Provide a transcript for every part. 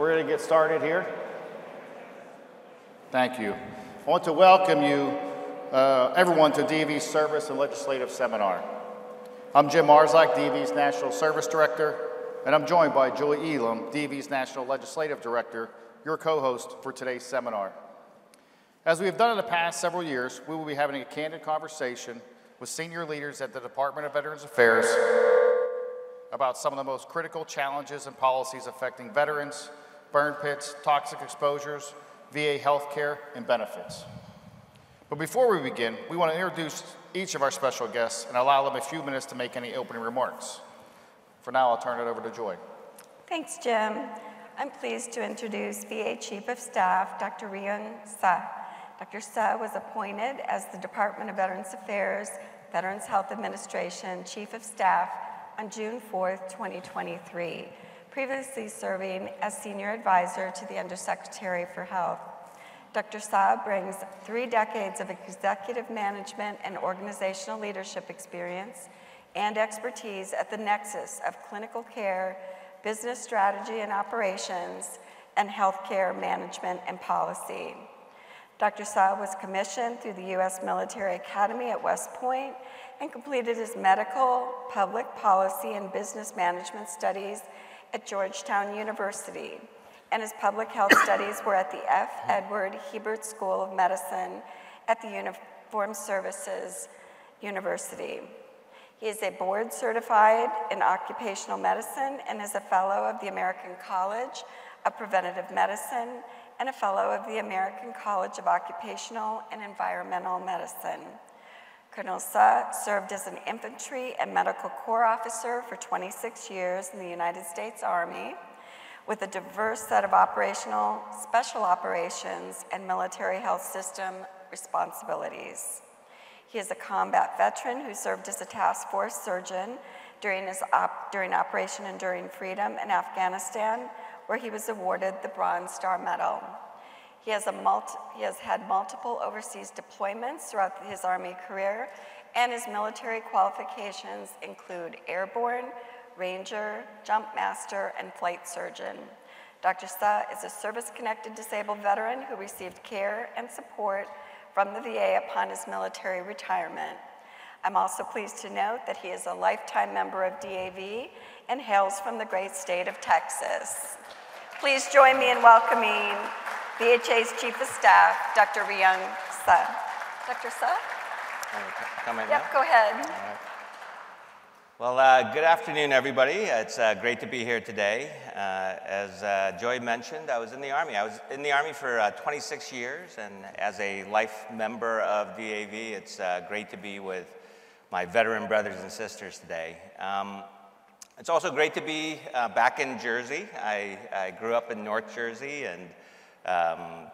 we're going to get started here. Thank you. I want to welcome you, uh, everyone, to DAV's Service and Legislative Seminar. I'm Jim Marszalek, DAV's National Service Director, and I'm joined by Joy Ilem, DAV's National Legislative Director, your co-host for today's seminar. As we have done in the past several years, we will be having a candid conversation with senior leaders at the Department of Veterans Affairs about some of the most critical challenges and policies affecting veterans, burn pits, toxic exposures, VA health care, and benefits. But before we begin, we want to introduce each of our special guests and allow them a few minutes to make any opening remarks. For now, I'll turn it over to Joy. Thanks, Jim. I'm pleased to introduce VA Chief of Staff, Dr. Ryung Suh. Dr. Suh was appointed as the Department of Veterans Affairs Veterans Health Administration Chief of Staff on June 4, 2023, previously serving as Senior Advisor to the Undersecretary for Health. Dr. Suh brings three decades of executive management and organizational leadership experience and expertise at the nexus of clinical care, business strategy and operations, and healthcare management and policy. Dr. Suh was commissioned through the U.S. Military Academy at West Point and completed his medical, public policy, and business management studies at Georgetown University, and his public health studies were at the F. Edward Hebert School of Medicine at the Uniformed Services University. He is a board certified in occupational medicine and is a fellow of the American College of Preventive Medicine and a fellow of the American College of Occupational and Environmental Medicine. Colonel Suh served as an infantry and medical corps officer for 26 years in the United States Army with a diverse set of operational, special operations, and military health system responsibilities. He is a combat veteran who served as a task force surgeon during, his op during Operation Enduring Freedom in Afghanistan, where he was awarded the Bronze Star Medal. He has, he has had multiple overseas deployments throughout his Army career, and his military qualifications include airborne, ranger, jump master, and flight surgeon. Dr. Suh is a service-connected disabled veteran who received care and support from the VA upon his military retirement. I'm also pleased to note that he is a lifetime member of DAV and hails from the great state of Texas. Please join me in welcoming VHA's Chief of Staff, Dr. Ryung Suh. Dr. Suh? Come yep, go ahead. Well, uh, good afternoon, everybody. It's uh, great to be here today. Uh, as uh, Joy mentioned, I was in the Army. I was in the Army for uh, 26 years, and as a life member of DAV, it's uh, great to be with my veteran brothers and sisters today. Um, it's also great to be back in Jersey. I, I, grew up in North Jersey, and um,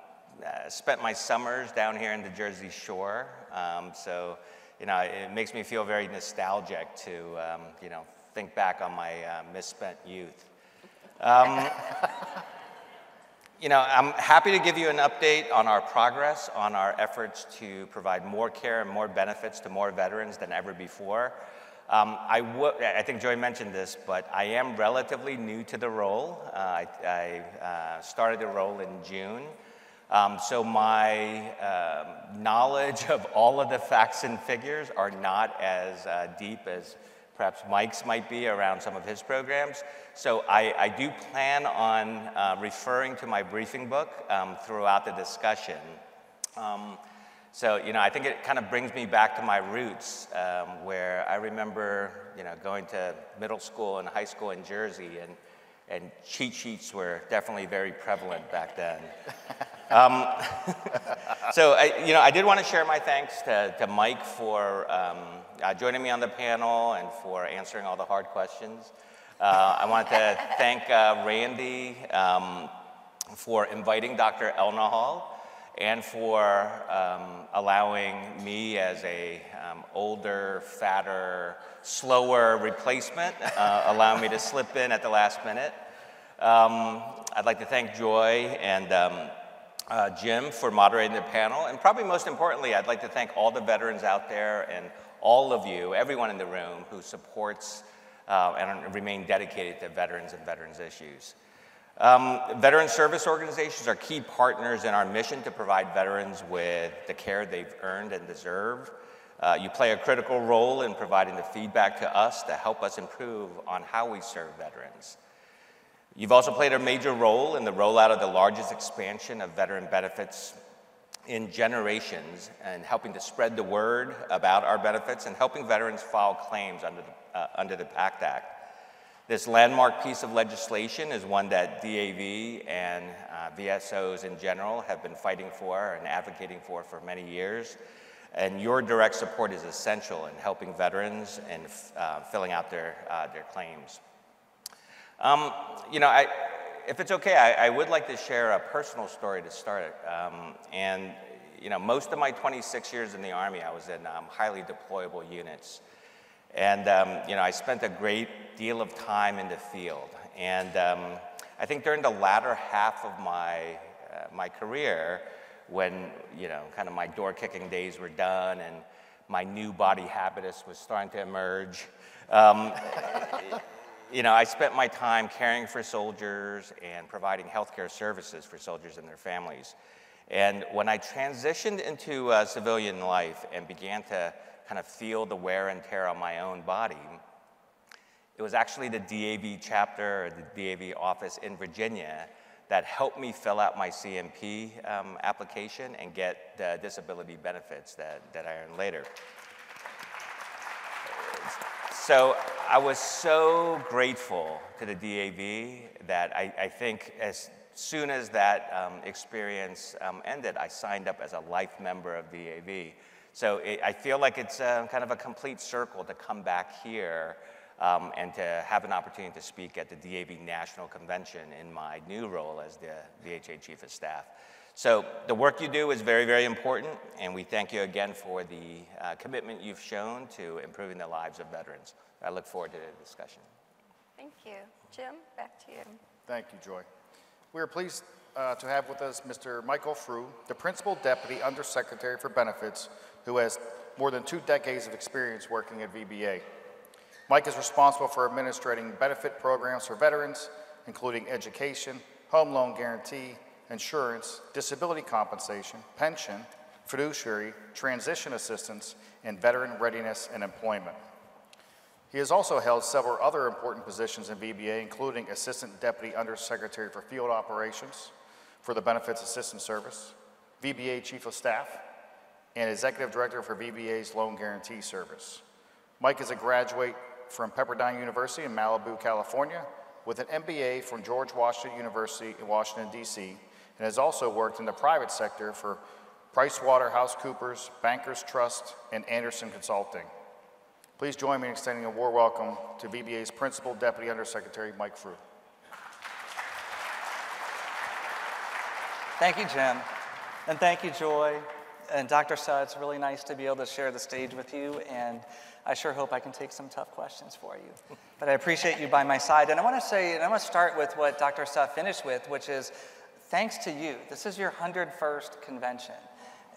uh, spent my summers down here in the Jersey Shore, um, so you know it makes me feel very nostalgic to um, you know think back on my uh, misspent youth. Um, you know, I'm happy to give you an update on our progress on our efforts to provide more care and more benefits to more veterans than ever before. Um, I, I think Joy mentioned this, but I am relatively new to the role. Uh, I, I uh, started the role in June. Um, so my uh, knowledge of all of the facts and figures are not as uh, deep as perhaps Mike's might be around some of his programs. So I, I do plan on uh, referring to my briefing book um, throughout the discussion. So, you know, I think it kind of brings me back to my roots um, where I remember, you know, going to middle school and high school in Jersey and, and cheat sheets were definitely very prevalent back then. um, so, I, you know, I did want to share my thanks to, to Mike for um, uh, joining me on the panel and for answering all the hard questions. Uh, I wanted to thank uh, Randy um, for inviting Dr. Elnahal and for um, allowing me as a um, older, fatter, slower replacement, uh, allow me to slip in at the last minute. Um, I'd like to thank Joy and um, uh, Jim for moderating the panel, and probably most importantly, I'd like to thank all the veterans out there and all of you, everyone in the room who supports uh, and remain dedicated to veterans and veterans issues. Um, veteran service organizations are key partners in our mission to provide veterans with the care they've earned and deserve. Uh, you play a critical role in providing the feedback to us to help us improve on how we serve veterans. You've also played a major role in the rollout of the largest expansion of veteran benefits in generations and helping to spread the word about our benefits and helping veterans file claims under the, uh, under the PACT Act. This landmark piece of legislation is one that DAV and uh, VSOs in general have been fighting for and advocating for for many years. And your direct support is essential in helping veterans and uh, filling out their, uh, their claims. Um, you know, I, if it's okay, I, I, would like to share a personal story to start. Um, and, you know, most of my 26 years in the Army, I was in um, highly deployable units. And, um, you know, I spent a great deal of time in the field. And um, I think during the latter half of my, uh, my career, when, you know, kind of my door kicking days were done and my new body habitus was starting to emerge, um, you know, I spent my time caring for soldiers and providing healthcare services for soldiers and their families. And when I transitioned into uh, civilian life and began to kind of feel the wear and tear on my own body. It was actually the DAV chapter or the DAV office in Virginia that helped me fill out my CMP um, application and get the disability benefits that, that I earned later. So I was so grateful to the DAV that I, I think as soon as that um, experience um, ended, I signed up as a life member of DAV. So it, I feel like it's uh, kind of a complete circle to come back here um, and to have an opportunity to speak at the DAV National Convention in my new role as the VHA Chief of Staff. So the work you do is very, very important, and we thank you again for the uh, commitment you've shown to improving the lives of veterans. I look forward to the discussion. Thank you. Jim, back to you. Thank you, Joy. We are pleased uh, to have with us Mr. Michael Frueh, the Principal Deputy Undersecretary for Benefits, who has more than two decades of experience working at VBA. Mike is responsible for administrating benefit programs for veterans, including education, home loan guarantee, insurance, disability compensation, pension, fiduciary, transition assistance, and veteran readiness and employment. He has also held several other important positions in VBA, including Assistant Deputy Undersecretary for Field Operations for the Benefits Assistance Service, VBA Chief of Staff, and Executive Director for VBA's Loan Guarantee Service. Mike is a graduate from Pepperdine University in Malibu, California, with an MBA from George Washington University in Washington, D.C., and has also worked in the private sector for PricewaterhouseCoopers, Bankers Trust, and Andersen Consulting. Please join me in extending a warm welcome to VBA's Principal Deputy Undersecretary, Mike Frueh. Thank you, Jim. And thank you, Joy. And Dr. Suh, it's really nice to be able to share the stage with you, and I sure hope I can take some tough questions for you. But I appreciate you by my side. And I want to say, and I want to start with what Dr. Suh finished with, which is thanks to you. This is your 101st convention.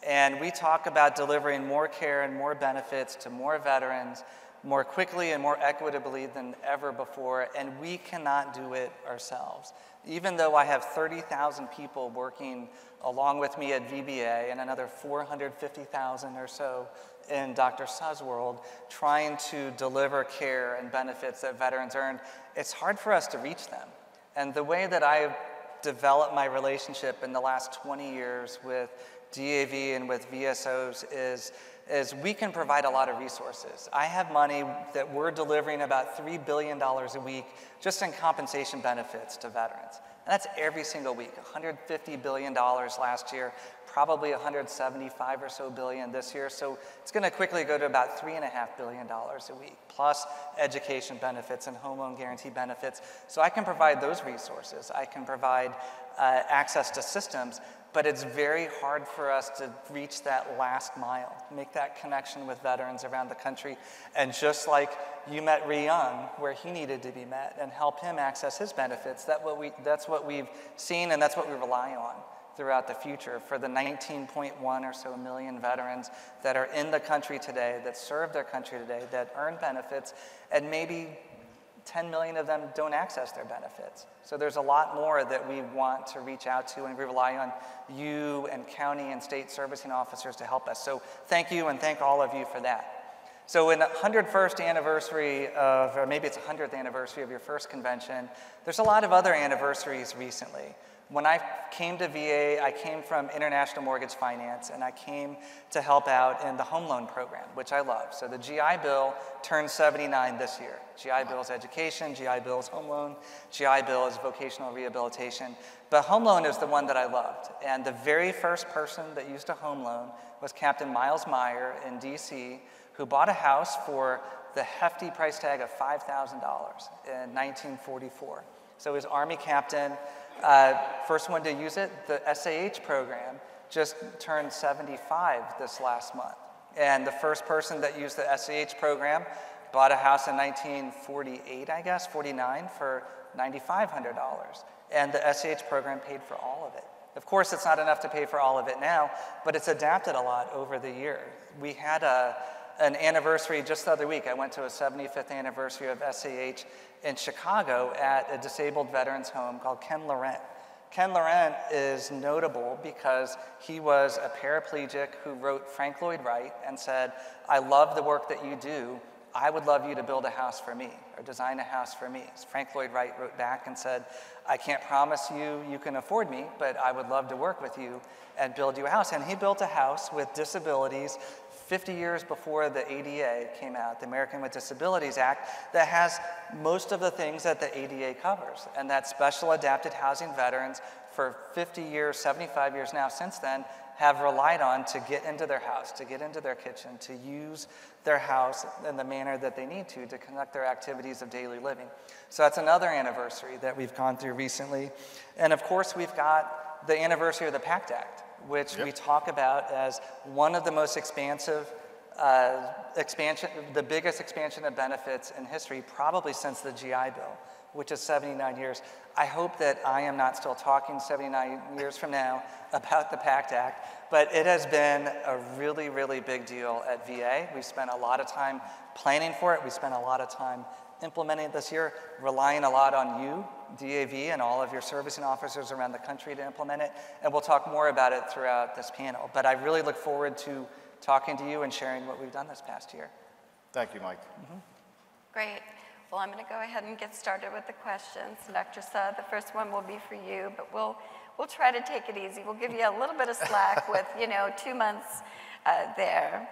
And we talk about delivering more care and more benefits to more veterans more quickly and more equitably than ever before, and we cannot do it ourselves. Even though I have 30,000 people working along with me at VBA and another 450,000 or so in Dr. Suh's world, trying to deliver care and benefits that veterans earn, it's hard for us to reach them. And the way that I've developed my relationship in the last 20 years with DAV and with VSOs is is we can provide a lot of resources. I have money that we're delivering about $3 billion a week just in compensation benefits to veterans. And that's every single week, $150 billion last year, probably 175 or so billion this year. So it's going to quickly go to about $3.5 billion a week, plus education benefits and home loan guarantee benefits. So I can provide those resources. I can provide uh, access to systems but it's very hard for us to reach that last mile, make that connection with veterans around the country. And just like you met Young, where he needed to be met and help him access his benefits, that what we, that's what we've seen and that's what we rely on throughout the future for the 19.1 or so million veterans that are in the country today, that serve their country today, that earn benefits, and maybe 10 million of them don't access their benefits. So there's a lot more that we want to reach out to, and we rely on you and county and state servicing officers to help us. So thank you, and thank all of you for that. So in the 101st anniversary of, or maybe it's 100th anniversary of your first convention, there's a lot of other anniversaries recently. When I came to VA, I came from International Mortgage Finance and I came to help out in the home loan program, which I love. So the GI Bill turned 79 this year. GI Bill is education, GI Bill is home loan, GI Bill is vocational rehabilitation. But home loan is the one that I loved. And the very first person that used a home loan was Captain Miles Meyer in DC, who bought a house for the hefty price tag of $5,000 in 1944. So his Army captain uh, first one to use it, the SAH program, just turned 75 this last month. And the first person that used the SAH program bought a house in 1948, I guess, 49, for $9,500. And the SAH program paid for all of it. Of course, it's not enough to pay for all of it now, but it's adapted a lot over the years. We had a, an anniversary just the other week. I went to a 75th anniversary of SAH in Chicago at a disabled veterans home called Ken Laurent. Ken Laurent is notable because he was a paraplegic who wrote Frank Lloyd Wright and said, I love the work that you do. I would love you to build a house for me or design a house for me. Frank Lloyd Wright wrote back and said, I can't promise you you can afford me, but I would love to work with you and build you a house. And he built a house with disabilities 50 years before the ADA came out, the American with Disabilities Act, that has most of the things that the ADA covers, and that special adapted housing veterans for 50 years, 75 years now since then, have relied on to get into their house, to get into their kitchen, to use their house in the manner that they need to to conduct their activities of daily living. So that's another anniversary that we've gone through recently. And of course, we've got the anniversary of the PACT Act which yep. we talk about as one of the most expansive uh, expansion, the biggest expansion of benefits in history, probably since the GI Bill, which is 79 years. I hope that I am not still talking 79 years from now about the PACT Act, but it has been a really, really big deal at VA. We spent a lot of time planning for it. We spent a lot of time implementing it this year, relying a lot on you, DAV, and all of your servicing officers around the country to implement it. And we'll talk more about it throughout this panel. But I really look forward to talking to you and sharing what we've done this past year. Thank you, Mike. Mm -hmm. Great. Well, I'm going to go ahead and get started with the questions. Dr. Suh, the first one will be for you, but we'll, we'll try to take it easy. We'll give you a little bit of slack with, you know, two months uh, there.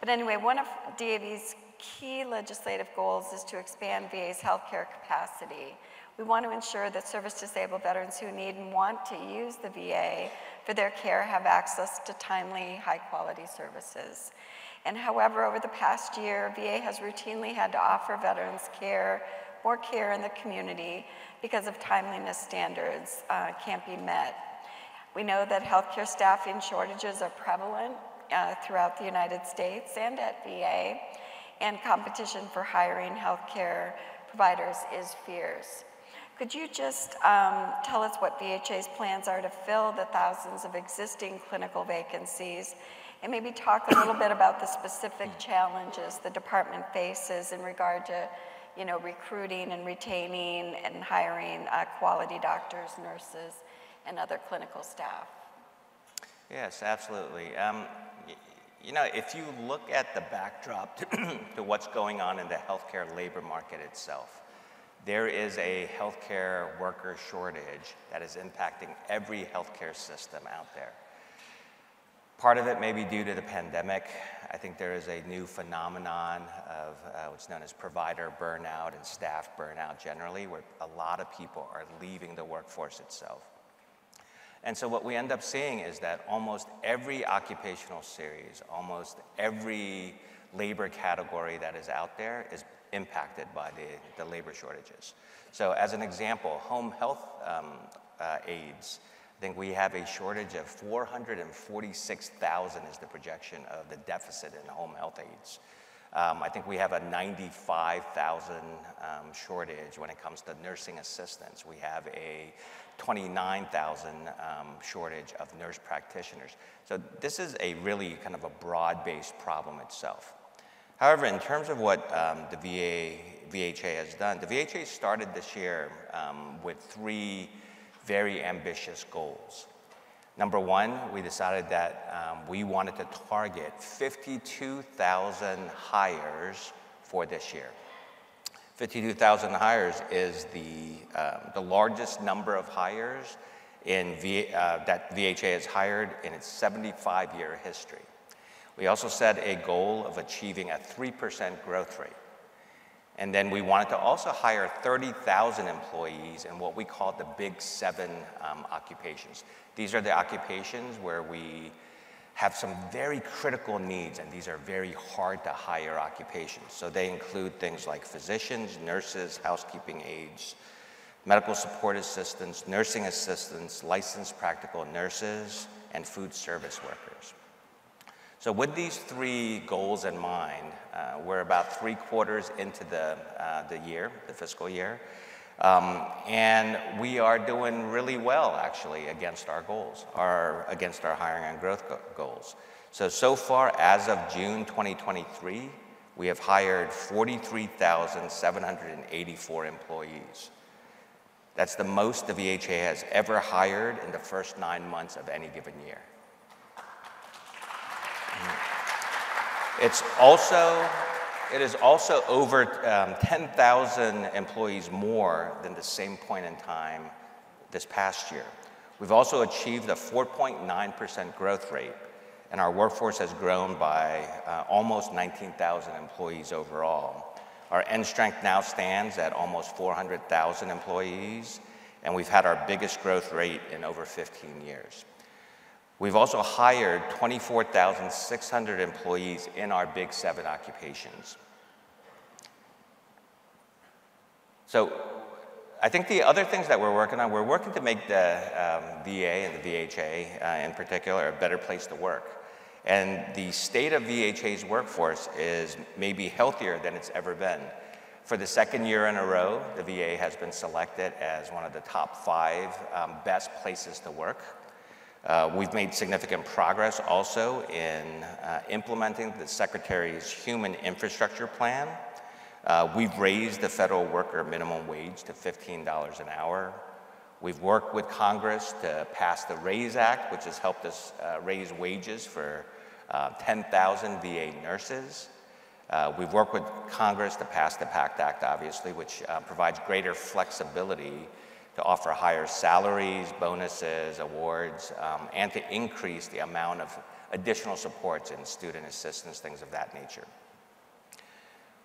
But anyway, one of DAV's key legislative goals is to expand VA's healthcare capacity. We want to ensure that service-disabled veterans who need and want to use the VA for their care have access to timely, high-quality services. And however, over the past year, VA has routinely had to offer veterans care, more care in the community because of timeliness standards uh, can't be met. We know that healthcare staffing shortages are prevalent uh, throughout the United States and at VA, and competition for hiring healthcare providers is fierce. Could you just um, tell us what VHA's plans are to fill the thousands of existing clinical vacancies and maybe talk a little bit about the specific challenges the department faces in regard to you know, recruiting and retaining and hiring uh, quality doctors, nurses, and other clinical staff? Yes, absolutely. Um, you know, if you look at the backdrop to, to what's going on in the healthcare labor market itself, there is a healthcare worker shortage that is impacting every healthcare system out there. Part of it may be due to the pandemic. I think there is a new phenomenon of uh, what's known as provider burnout and staff burnout generally, where a lot of people are leaving the workforce itself. And so what we end up seeing is that almost every occupational series, almost every labor category that is out there is impacted by the, the labor shortages. So as an example, home health um, uh, aides, I think we have a shortage of 446,000 is the projection of the deficit in home health aides. Um, I think we have a 95,000 um, shortage when it comes to nursing assistants. We have a 29,000 um, shortage of nurse practitioners. So this is a really kind of a broad-based problem itself. However, in terms of what um, the VA, VHA has done, the VHA started this year um, with three very ambitious goals. Number one, we decided that um, we wanted to target 52,000 hires for this year. 52,000 hires is the, um, the largest number of hires in v, uh, that VHA has hired in its 75 year history. We also set a goal of achieving a 3% growth rate. And then we wanted to also hire 30,000 employees in what we call the big seven um, occupations. These are the occupations where we have some very critical needs, and these are very hard to hire occupations. So they include things like physicians, nurses, housekeeping aides, medical support assistants, nursing assistants, licensed practical nurses, and food service workers. So with these three goals in mind, uh, we're about three quarters into the, uh, the year, the fiscal year, um, and we are doing really well actually against our goals, our, against our hiring and growth go goals. So, so far as of June 2023, we have hired 43,784 employees. That's the most the VHA has ever hired in the first nine months of any given year. It's also, it is also over um, 10,000 employees more than the same point in time this past year. We've also achieved a 4.9% growth rate, and our workforce has grown by uh, almost 19,000 employees overall. Our end strength now stands at almost 400,000 employees, and we've had our biggest growth rate in over 15 years. We've also hired 24,600 employees in our big seven occupations. So I think the other things that we're working on, we're working to make the um, VA and the VHA uh, in particular a better place to work. And the state of VHA's workforce is maybe healthier than it's ever been. For the second year in a row, the VA has been selected as one of the top five um, best places to work. Uh, we've made significant progress also in uh, implementing the Secretary's Human Infrastructure Plan. Uh, we've raised the federal worker minimum wage to $15 an hour. We've worked with Congress to pass the RAISE Act, which has helped us uh, raise wages for uh, 10,000 VA nurses. Uh, we've worked with Congress to pass the PACT Act, obviously, which provides greater flexibility to offer higher salaries, bonuses, awards, um, and to increase the amount of additional supports in student assistance, things of that nature.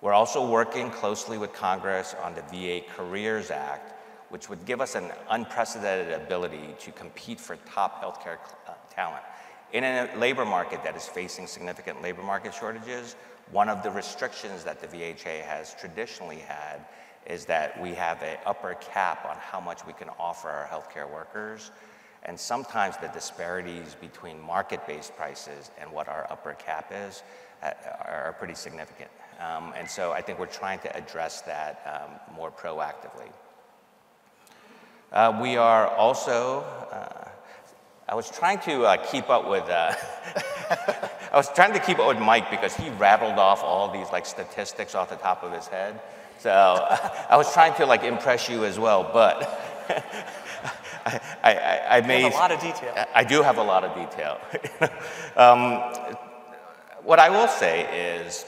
We're also working closely with Congress on the VA Careers Act, which would give us an unprecedented ability to compete for top healthcare uh, talent. In a labor market that is facing significant labor market shortages, one of the restrictions that the VHA has traditionally had is that we have an upper cap on how much we can offer our healthcare workers. And sometimes the disparities between market-based prices and what our upper cap is uh, are pretty significant. Um, and so I think we're trying to address that um, more proactively. Uh, we are also, uh, I was trying to uh, keep up with, uh, I was trying to keep up with Mike because he rattled off all these like statistics off the top of his head. So I was trying to like impress you as well, but I, I, I may. a lot of detail. I do have a lot of detail. um, what I will say is,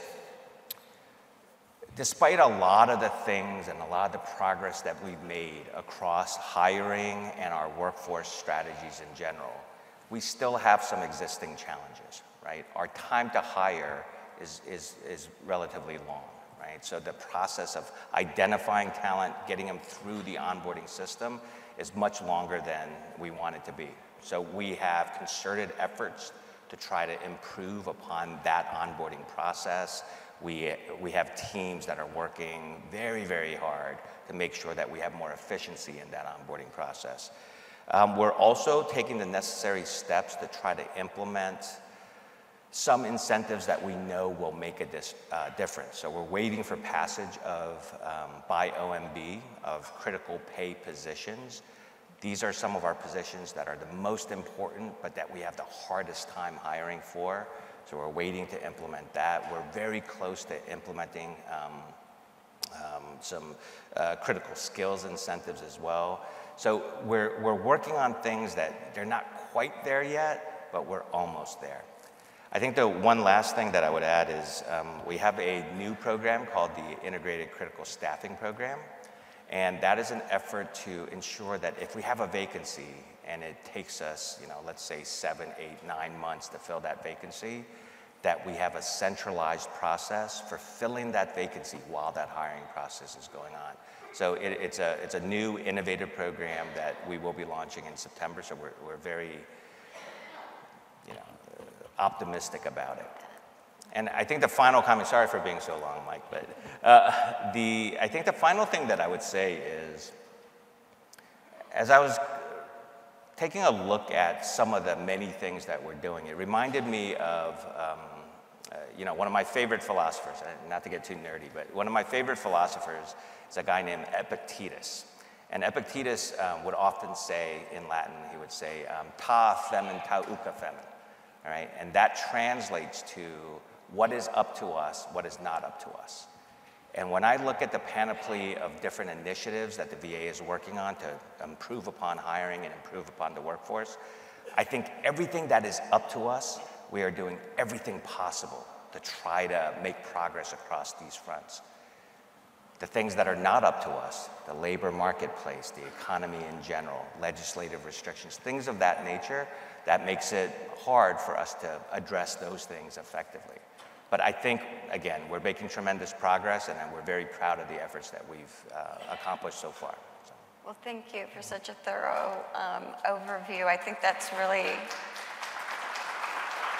despite a lot of the things and a lot of the progress that we've made across hiring and our workforce strategies in general, we still have some existing challenges, right? Our time to hire is, is, is relatively long right? So the process of identifying talent, getting them through the onboarding system is much longer than we want it to be. So we have concerted efforts to try to improve upon that onboarding process. We, we have teams that are working very, very hard to make sure that we have more efficiency in that onboarding process. Um, we're also taking the necessary steps to try to implement some incentives that we know will make a dis, uh, difference. So we're waiting for passage of, um, by OMB, of critical pay positions. These are some of our positions that are the most important, but that we have the hardest time hiring for. So we're waiting to implement that. We're very close to implementing um, um, some uh, critical skills incentives as well. So we're, we're working on things that they're not quite there yet, but we're almost there. I think the one last thing that I would add is um, we have a new program called the Integrated Critical Staffing Program. And that is an effort to ensure that if we have a vacancy and it takes us, you know, let's say seven, eight, nine months to fill that vacancy, that we have a centralized process for filling that vacancy while that hiring process is going on. So it, it's, a, it's a new innovative program that we will be launching in September, so we're, we're very optimistic about it. And I think the final comment, sorry for being so long, Mike, but uh, the, I think the final thing that I would say is, as I was taking a look at some of the many things that we're doing, it reminded me of, um, uh, you know, one of my favorite philosophers, not to get too nerdy, but one of my favorite philosophers is a guy named Epictetus. And Epictetus um, would often say in Latin, he would say, um, ta femen, ta uca femen. All right? And that translates to what is up to us, what is not up to us. And when I look at the panoply of different initiatives that the VA is working on to improve upon hiring and improve upon the workforce, I think everything that is up to us, we are doing everything possible to try to make progress across these fronts. The things that are not up to us, the labor marketplace, the economy in general, legislative restrictions, things of that nature, that makes it hard for us to address those things effectively. But I think, again, we're making tremendous progress and we're very proud of the efforts that we've uh, accomplished so far. So. Well, thank you for such a thorough um, overview. I think that's really,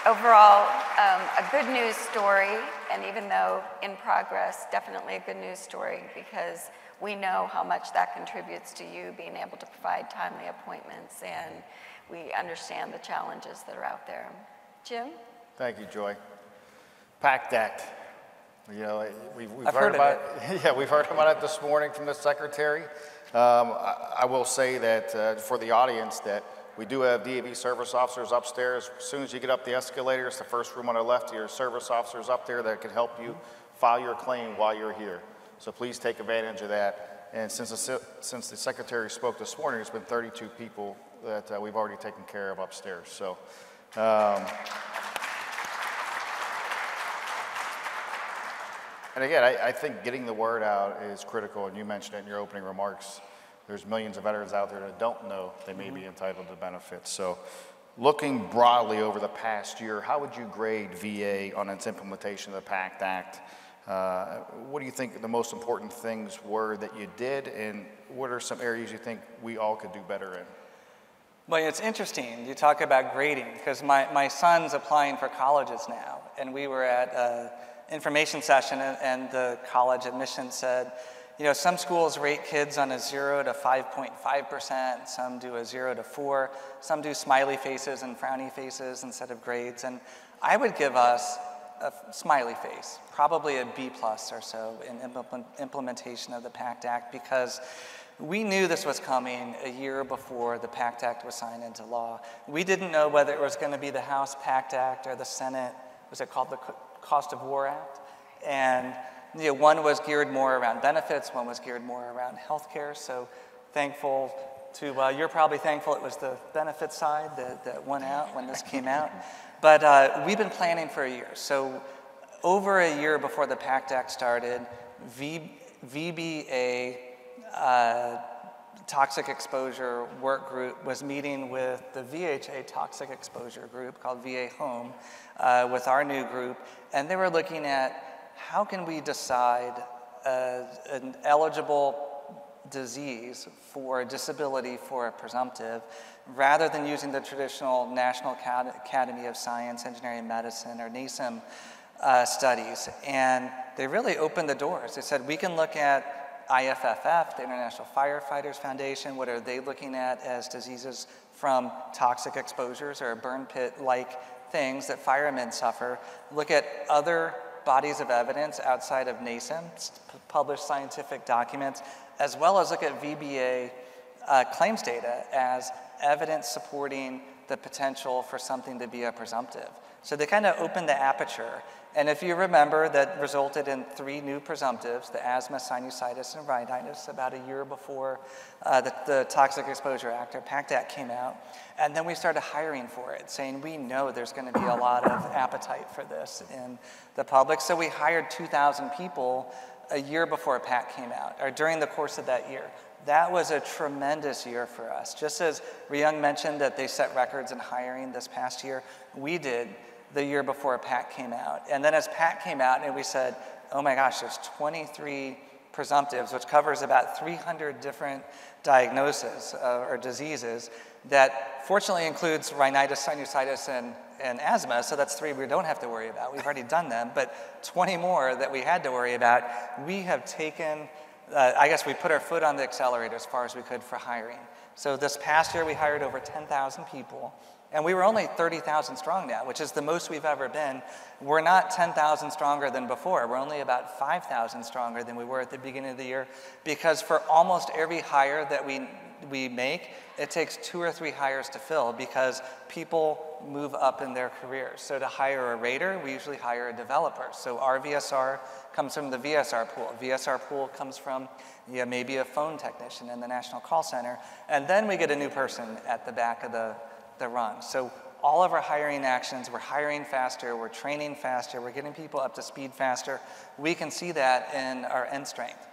overall, um, a good news story. And even though in progress, definitely a good news story because we know how much that contributes to you being able to provide timely appointments and we understand the challenges that are out there. Jim? Thank you, Joy. PACT Act. You know, we've, we've I've heard, heard about of it. Yeah, we've heard about it this morning from the secretary. Um, I, I will say that uh, for the audience that we do have DAV service officers upstairs. As soon as you get up the escalators, the first room on the left, your service officers up there that can help you file your claim while you're here. So please take advantage of that. And since the, since the secretary spoke this morning, it's been 32 people that uh, we've already taken care of upstairs. So. Um, And again, I, I, think getting the word out is critical, and you mentioned it in your opening remarks. There's millions of veterans out there that don't know they may be entitled to benefits. So, looking broadly over the past year, how would you grade VA on its implementation of the PACT Act? Uh, what do you think the most important things were that you did, and what are some areas you think we all could do better in? Well, it's interesting. You talk about grading because my, my son's applying for colleges now, and we were at uh, information session, and the college admission said, you know, some schools rate kids on a 0 to 5.5%, some do a 0 to 4, some do smiley faces and frowny faces instead of grades. And I would give us a smiley face, probably a B plus or so in implementation of the PACT Act because we knew this was coming a year before the PACT Act was signed into law. We didn't know whether it was going to be the House PACT Act or the Senate, was it called the Cost of War Act. And you know, one was geared more around benefits, one was geared more around health care. So thankful to, uh, you're probably thankful it was the benefit side that, that went out when this came out. But uh, we've been planning for a year. So over a year before the PACT Act started, v, VBA uh, toxic exposure work group was meeting with the VHA toxic exposure group called VA Home uh, with our new group, and they were looking at how can we decide uh, an eligible disease for a disability for a presumptive rather than using the traditional National Academy of Science, Engineering, and Medicine, or NASEM uh, studies. And they really opened the doors. They said, we can look at IFFF, the International Firefighters Foundation, what are they looking at as diseases from toxic exposures or burn pit like things that firemen suffer? Look at other bodies of evidence outside of NASEM, published scientific documents, as well as look at VBA uh, claims data as evidence supporting the potential for something to be a presumptive. So they kind of opened the aperture. And if you remember, that resulted in three new presumptives the asthma, sinusitis, and rhinitis about a year before uh, the, the, Toxic Exposure Act or PACT Act came out. And then we started hiring for it, saying we know there's going to be a lot of appetite for this in the public. So we hired 2,000 people a year before PACT came out, or during the course of that year. That was a tremendous year for us. Just as Ryung mentioned that they set records in hiring this past year, we did the year before PACT came out. And then as PACT came out and we said, oh my gosh, there's 23 presumptives, which covers about 300 different diagnoses uh, or diseases that fortunately includes rhinitis, sinusitis, and, and asthma. So that's three we don't have to worry about. We've already done them, but 20 more that we had to worry about. We have taken, uh, I guess we put our foot on the accelerator as far as we could for hiring. So this past year we hired over 10,000 people. And we were only 30,000 strong now, which is the most we've ever been. We're not 10,000 stronger than before. We're only about 5,000 stronger than we were at the beginning of the year because for almost every hire that we, we make, it takes two or three hires to fill because people move up in their careers. So to hire a rater, we usually hire a developer. So our VSR comes from the VSR pool. VSR pool comes from yeah, maybe a phone technician in the National Call Center. And then we get a new person at the back of the the run. So all of our hiring actions, we're hiring faster, we're training faster, we're getting people up to speed faster. We can see that in our end strength.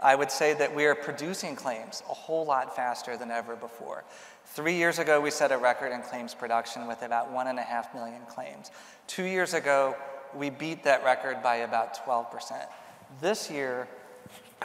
I would say that we are producing claims a whole lot faster than ever before. Three years ago, we set a record in claims production with about one and a half million claims. Two years ago, we beat that record by about 12%. This year,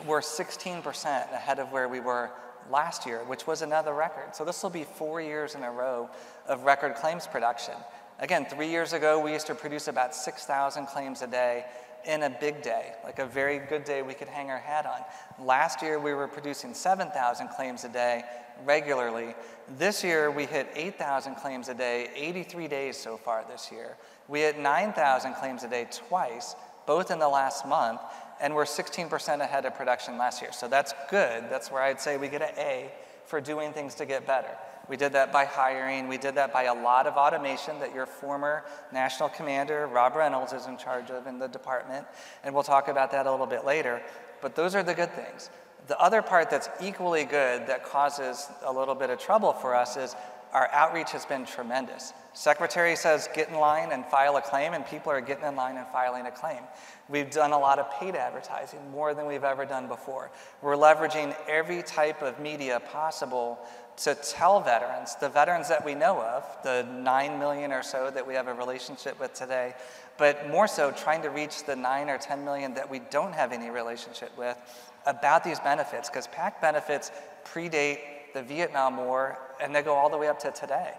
we're 16% ahead of where we were last year, which was another record. So this will be four years in a row of record claims production. Again, three years ago, we used to produce about 6,000 claims a day in a big day, like a very good day we could hang our hat on. Last year, we were producing 7,000 claims a day regularly. This year, we hit 8,000 claims a day, 83 days so far this year. We hit 9,000 claims a day twice, both in the last month and we're 16% ahead of production last year. So that's good. That's where I'd say we get an A for doing things to get better. We did that by hiring. We did that by a lot of automation that your former national commander, Rob Reynolds, is in charge of in the department. And we'll talk about that a little bit later. But those are the good things. The other part that's equally good that causes a little bit of trouble for us is our outreach has been tremendous. Secretary says get in line and file a claim, and people are getting in line and filing a claim. We've done a lot of paid advertising, more than we've ever done before. We're leveraging every type of media possible to tell veterans, the veterans that we know of, the 9 million or so that we have a relationship with today, but more so trying to reach the 9 or 10 million that we don't have any relationship with about these benefits, because PACT benefits predate the Vietnam War and they go all the way up to today.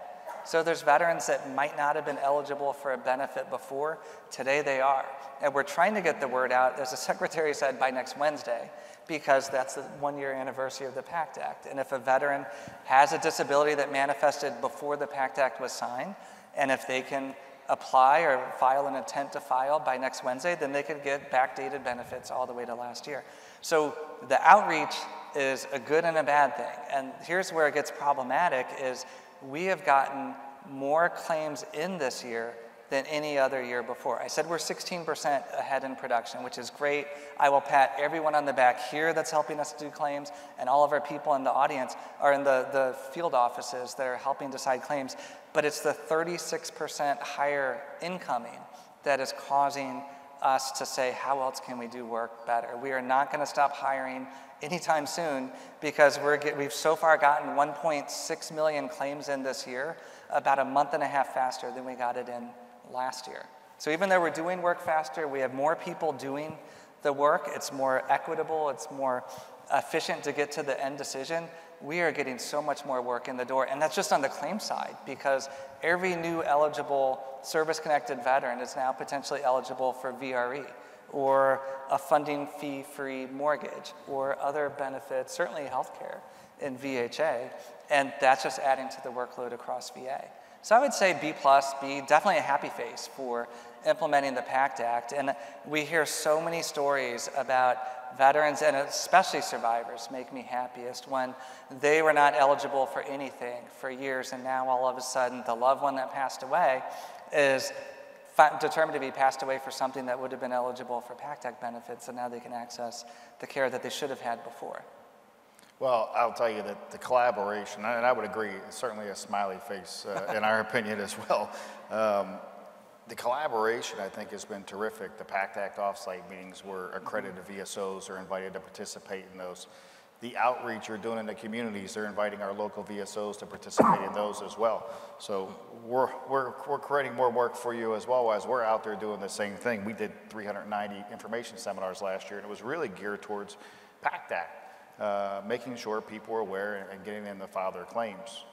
So there's veterans that might not have been eligible for a benefit before. Today they are. And we're trying to get the word out, as the secretary said, by next Wednesday, because that's the one year anniversary of the PACT Act. And if a veteran has a disability that manifested before the PACT Act was signed, and if they can apply or file an intent to file by next Wednesday, then they could get backdated benefits all the way to last year. So the outreach is a good and a bad thing. And here's where it gets problematic is we have gotten more claims in this year than any other year before. I said we're 16% ahead in production, which is great. I will pat everyone on the back here that's helping us do claims, and all of our people in the audience are in the, the field offices that are helping decide claims. But it's the 36% higher incoming that is causing us to say, how else can we do work better? We are not going to stop hiring anytime soon because we're get, we've so far gotten 1.6 million claims in this year, about a month and a half faster than we got it in last year. So even though we're doing work faster, we have more people doing the work, it's more equitable, it's more efficient to get to the end decision, we are getting so much more work in the door. And that's just on the claim side because every new eligible service connected veteran is now potentially eligible for VRE or a funding fee free mortgage or other benefits, certainly healthcare in VHA. And that's just adding to the workload across VA. So I would say B plus, B, definitely a happy face for implementing the PACT Act. And we hear so many stories about veterans and especially survivors make me happiest when they were not eligible for anything for years and now all of a sudden the loved one that passed away is determined to be passed away for something that would have been eligible for PACT Act benefits and now they can access the care that they should have had before. Well, I'll tell you that the collaboration, and I would agree, certainly a smiley face uh, in our opinion as well. Um, the collaboration, I think, has been terrific. The PACT Act offsite meetings where accredited VSOs are invited to participate in those. The outreach you're doing in the communities, they're inviting our local VSOs to participate in those as well. So we're, we're, we're creating more work for you as well as we're out there doing the same thing. We did 390 information seminars last year, and it was really geared towards PACT Act uh, making sure people are aware and getting them to file their claims.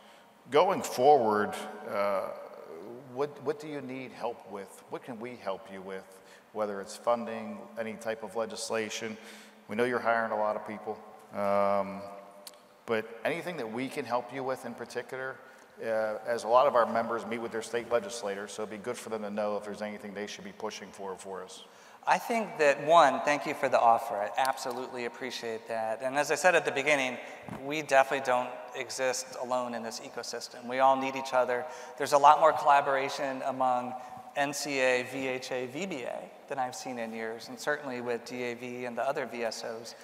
Going forward, uh, what, what do you need help with? What can we help you with? Whether it's funding, any type of legislation. We know you're hiring a lot of people. Um, but anything that we can help you with in particular, uh, as a lot of our members meet with their state legislators, so it'd be good for them to know if there's anything they should be pushing for for us. I think that one, thank you for the offer. I absolutely appreciate that. And as I said at the beginning, we definitely don't exist alone in this ecosystem. We all need each other. There's a lot more collaboration among NCA, VHA, VBA than I've seen in years, and certainly with DAV and the other VSOs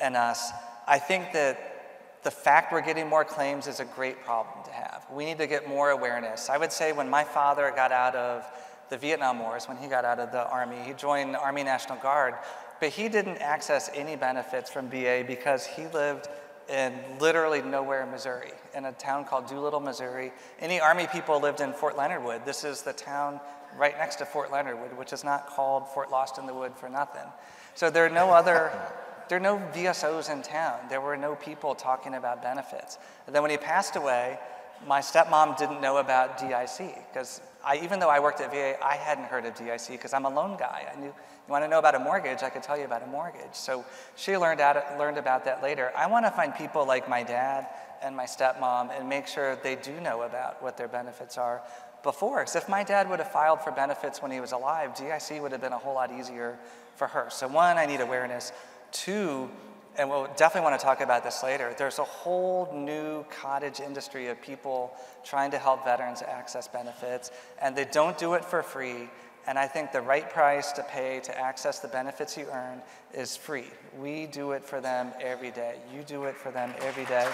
and us. I think that the fact we're getting more claims is a great problem to have. We need to get more awareness. I would say when my father got out of the Vietnam Wars when he got out of the Army. He joined the Army National Guard, but he didn't access any benefits from VA because he lived in literally nowhere in Missouri, in a town called Doolittle, Missouri. Any Army people lived in Fort Leonard Wood. This is the town right next to Fort Leonard Wood, which is not called Fort Lost in the Wood for nothing. So there are no other, there are no VSOs in town. There were no people talking about benefits. And then when he passed away, my stepmom didn't know about DIC because I, even though I worked at VA, I hadn't heard of DIC because I'm a loan guy. I knew, you want to know about a mortgage, I could tell you about a mortgage. So she learned, out, learned about that later. I want to find people like my dad and my stepmom and make sure they do know about what their benefits are before. Because if my dad would have filed for benefits when he was alive, DIC would have been a whole lot easier for her. So one, I need awareness. Two, and we'll definitely want to talk about this later, there's a whole new cottage industry of people trying to help veterans access benefits, and they don't do it for free. And I think the right price to pay to access the benefits you earn is free. We do it for them every day. You do it for them every day.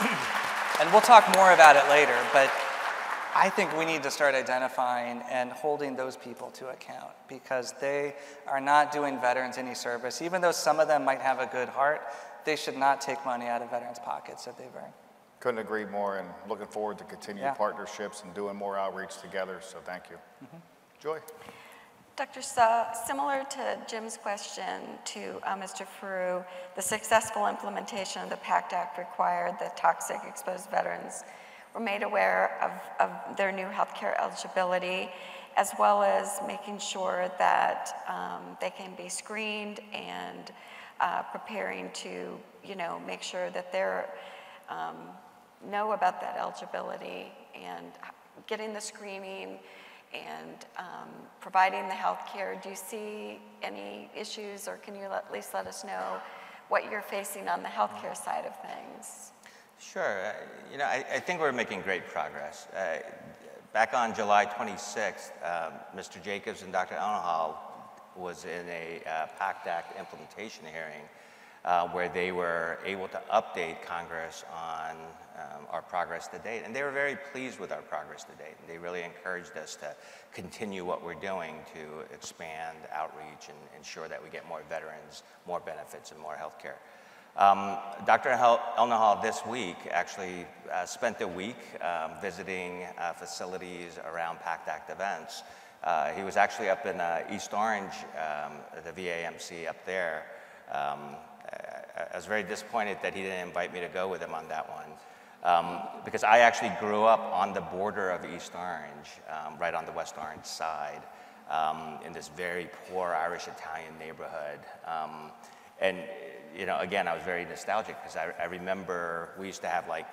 and we'll talk more about it later, but I think we need to start identifying and holding those people to account because they are not doing veterans any service. Even though some of them might have a good heart, they should not take money out of veterans' pockets that they've earned. Couldn't agree more and looking forward to continued yeah. partnerships and doing more outreach together, so thank you. Mm-hmm. Joy? Dr. Suh, similar to Jim's question to uh, Mr. Frueh, the successful implementation of the PACT Act required that toxic exposed veterans were made aware of, of their new healthcare eligibility, as well as making sure that um, they can be screened and uh, preparing to, you know, make sure that they're um, know about that eligibility and getting the screening and um, providing the health care. Do you see any issues or can you at least let us know what you're facing on the healthcare side of things? Sure. Uh, you know, I, I, think we're making great progress. Uh, back on July 26th, um, Mr. Jacobs and Dr. Elnahal was in a uh, PACT Act implementation hearing uh, where they were able to update Congress on um, our progress to date. And they were very pleased with our progress to date. And they really encouraged us to continue what we're doing to expand outreach and ensure that we get more veterans, more benefits, and more health care. Um, Dr. Elnahal this week actually uh, spent the week um, visiting uh, facilities around PACT Act events. Uh, he was actually up in uh, East Orange, um, the VAMC up there. Um, I, I was very disappointed that he didn't invite me to go with him on that one. Um, because I actually grew up on the border of East Orange, um, right on the West Orange side, in this very poor Irish Italian neighborhood. and you know, again, I was very nostalgic because I, I, remember we used to have like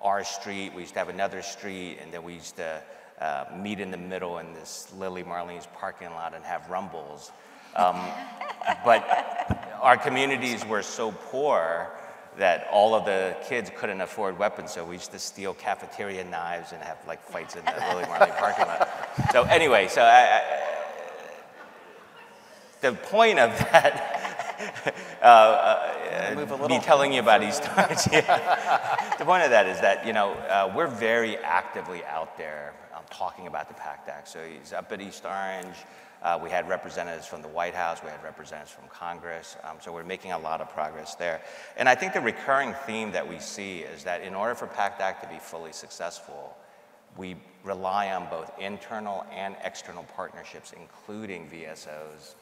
our street, we used to have another street, and then we used to uh, meet in the middle in this Lily Marlene's parking lot and have rumbles. Um, but our communities were so poor that all of the kids couldn't afford weapons, so we used to steal cafeteria knives and have like fights in the Lily Marlene parking lot. So anyway, so I, I, the point of that, uh, uh, me telling you about these stories, yeah. the point of that is that, you know, uh, we're very actively out there um, talking about the PACT Act. So he's up at East Orange, uh, we had representatives from the White House, we had representatives from Congress, um, so we're making a lot of progress there. And I think the recurring theme that we see is that in order for PACT Act to be fully successful, we rely on both internal and external partnerships, including VSOs,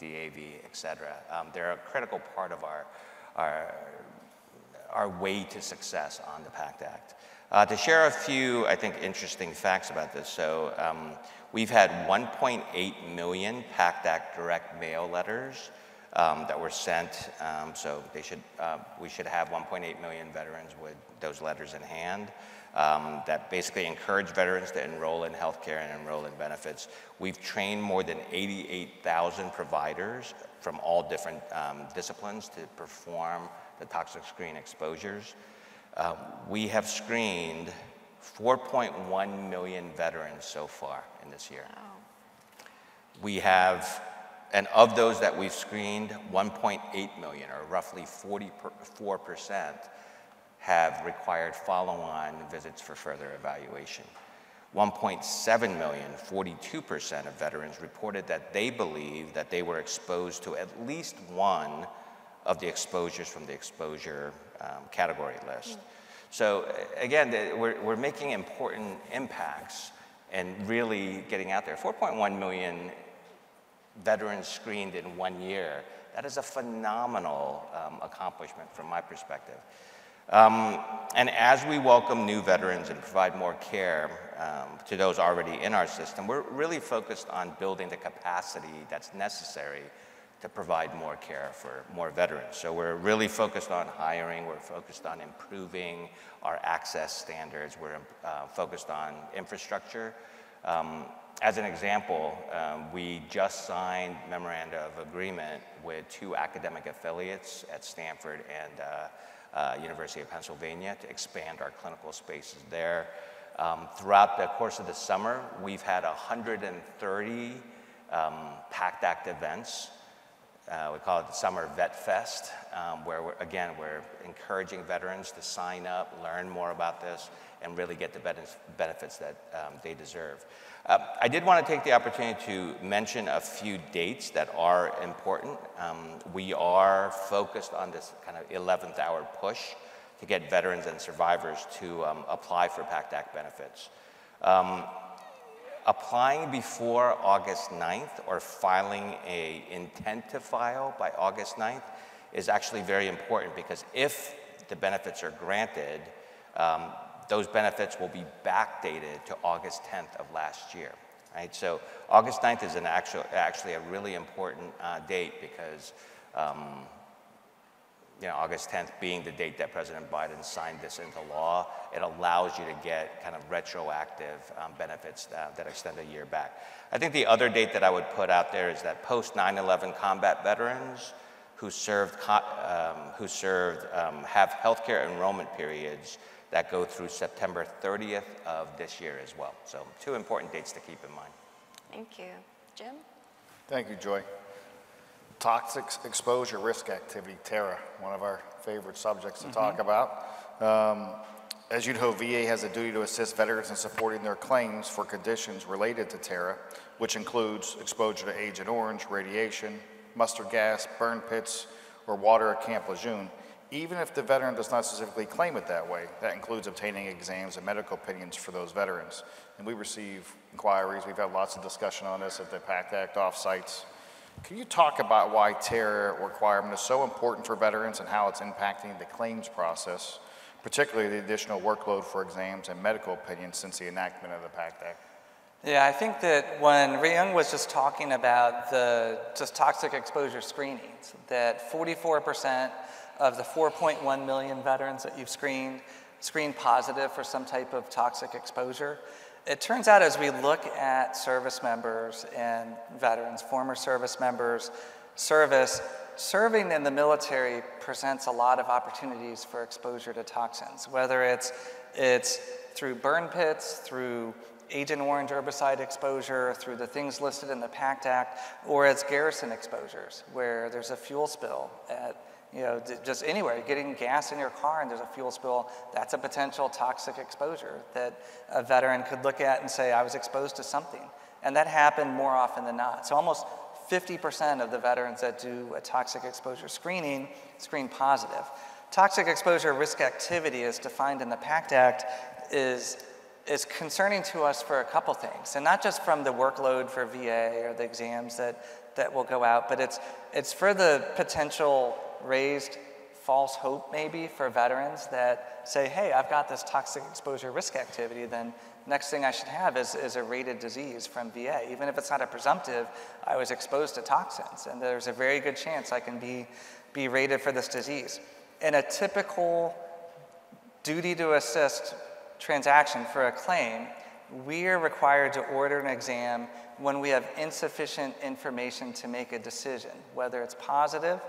DAV, et cetera. Um, they're a critical part of our, our, our way to success on the PACT Act. Uh, to share a few, I think, interesting facts about this. So um, we've had 1.8 million PACT Act direct mail letters um, that were sent. Um, so they should, uh, we should have 1.8 million veterans with those letters in hand. Um, that basically encourage veterans to enroll in healthcare and enroll in benefits. We've trained more than 88,000 providers from all different um, disciplines to perform the toxic screen exposures. Uh, we have screened 4.1 million veterans so far in this year. Wow. We have, and of those that we've screened, 1.8 million, or roughly 44%, have required follow-on visits for further evaluation. 1.7 million, 42% of veterans reported that they believe that they were exposed to at least one of the exposures from the exposure um, category list. Mm. So again, we're, we're making important impacts and really getting out there. 4.1 million veterans screened in one year. That is a phenomenal um, accomplishment from my perspective. Um, and as we welcome new veterans and provide more care um, to those already in our system, we're really focused on building the capacity that's necessary to provide more care for more veterans. So we're really focused on hiring, we're focused on improving our access standards, we're uh, focused on infrastructure. Um, as an example, um, we just signed memoranda of agreement with two academic affiliates at Stanford and uh, uh, University of Pennsylvania to expand our clinical spaces there. Um, throughout the course of the summer, we've had 130 um, PACT Act events uh, we call it the Summer Vet Fest, um, where, we're, again, we're encouraging veterans to sign up, learn more about this, and really get the benefits that um, they deserve. Uh, I did want to take the opportunity to mention a few dates that are important. Um, we are focused on this kind of 11th hour push to get veterans and survivors to um, apply for PACT Act benefits. Um, applying before August 9th or filing a intent to file by August 9th is actually very important because if the benefits are granted, um, those benefits will be backdated to August 10th of last year. Right? So August 9th is an actual, actually a really important uh, date because um, you know, August 10th being the date that President Biden signed this into law, it allows you to get kind of retroactive um, benefits that, that, extend a year back. I think the other date that I would put out there is that post 9/11 combat veterans who served um, who served um, have healthcare enrollment periods that go through September 30th of this year as well. So two important dates to keep in mind. Thank you, Jim. Thank you, Joy. Toxic exposure risk activity, TERA, one of our favorite subjects to mm -hmm. talk mm-hmm. about. Um, as you know, VA has a duty to assist veterans in supporting their claims for conditions related to TERA, which includes exposure to Agent Orange, radiation, mustard gas, burn pits, or water at Camp Lejeune, even if the veteran does not specifically claim it that way. That includes obtaining exams and medical opinions for those veterans. And we receive inquiries. We've had lots of discussion on this at the PACT Act offsites. Can you talk about why TERA requirement is so important for veterans and how it's impacting the claims process, particularly the additional workload for exams and medical opinions since the enactment of the PACT Act? Yeah, I think that when Ryung was just talking about the just toxic exposure screenings, that 44% of the 4.1 million veterans that you've screened screened positive for some type of toxic exposure. It turns out as we look at service members and veterans, former service members, service, serving in the military presents a lot of opportunities for exposure to toxins, whether it's, it's through burn pits, through Agent Orange herbicide exposure, through the things listed in the PACT Act, or it's garrison exposures, where there's a fuel spill at you know, just anywhere, getting gas in your car and there's a fuel spill, that's a potential toxic exposure that a veteran could look at and say, I was exposed to something. And that happened more often than not. So almost 50% of the veterans that do a toxic exposure screening screen positive. Toxic exposure risk activity as defined in the PACT Act is, is concerning to us for a couple things. And not just from the workload for VA or the exams that, that will go out, but it's, it's for the potential raised false hope maybe for veterans that say, hey, I've got this toxic exposure risk activity, then next thing I should have is, is a rated disease from VA. Even if it's not a presumptive, I was exposed to toxins, and there's a very good chance I can be, be rated for this disease. In a typical duty to assist transaction for a claim, we are required to order an exam when we have insufficient information to make a decision, whether it's positive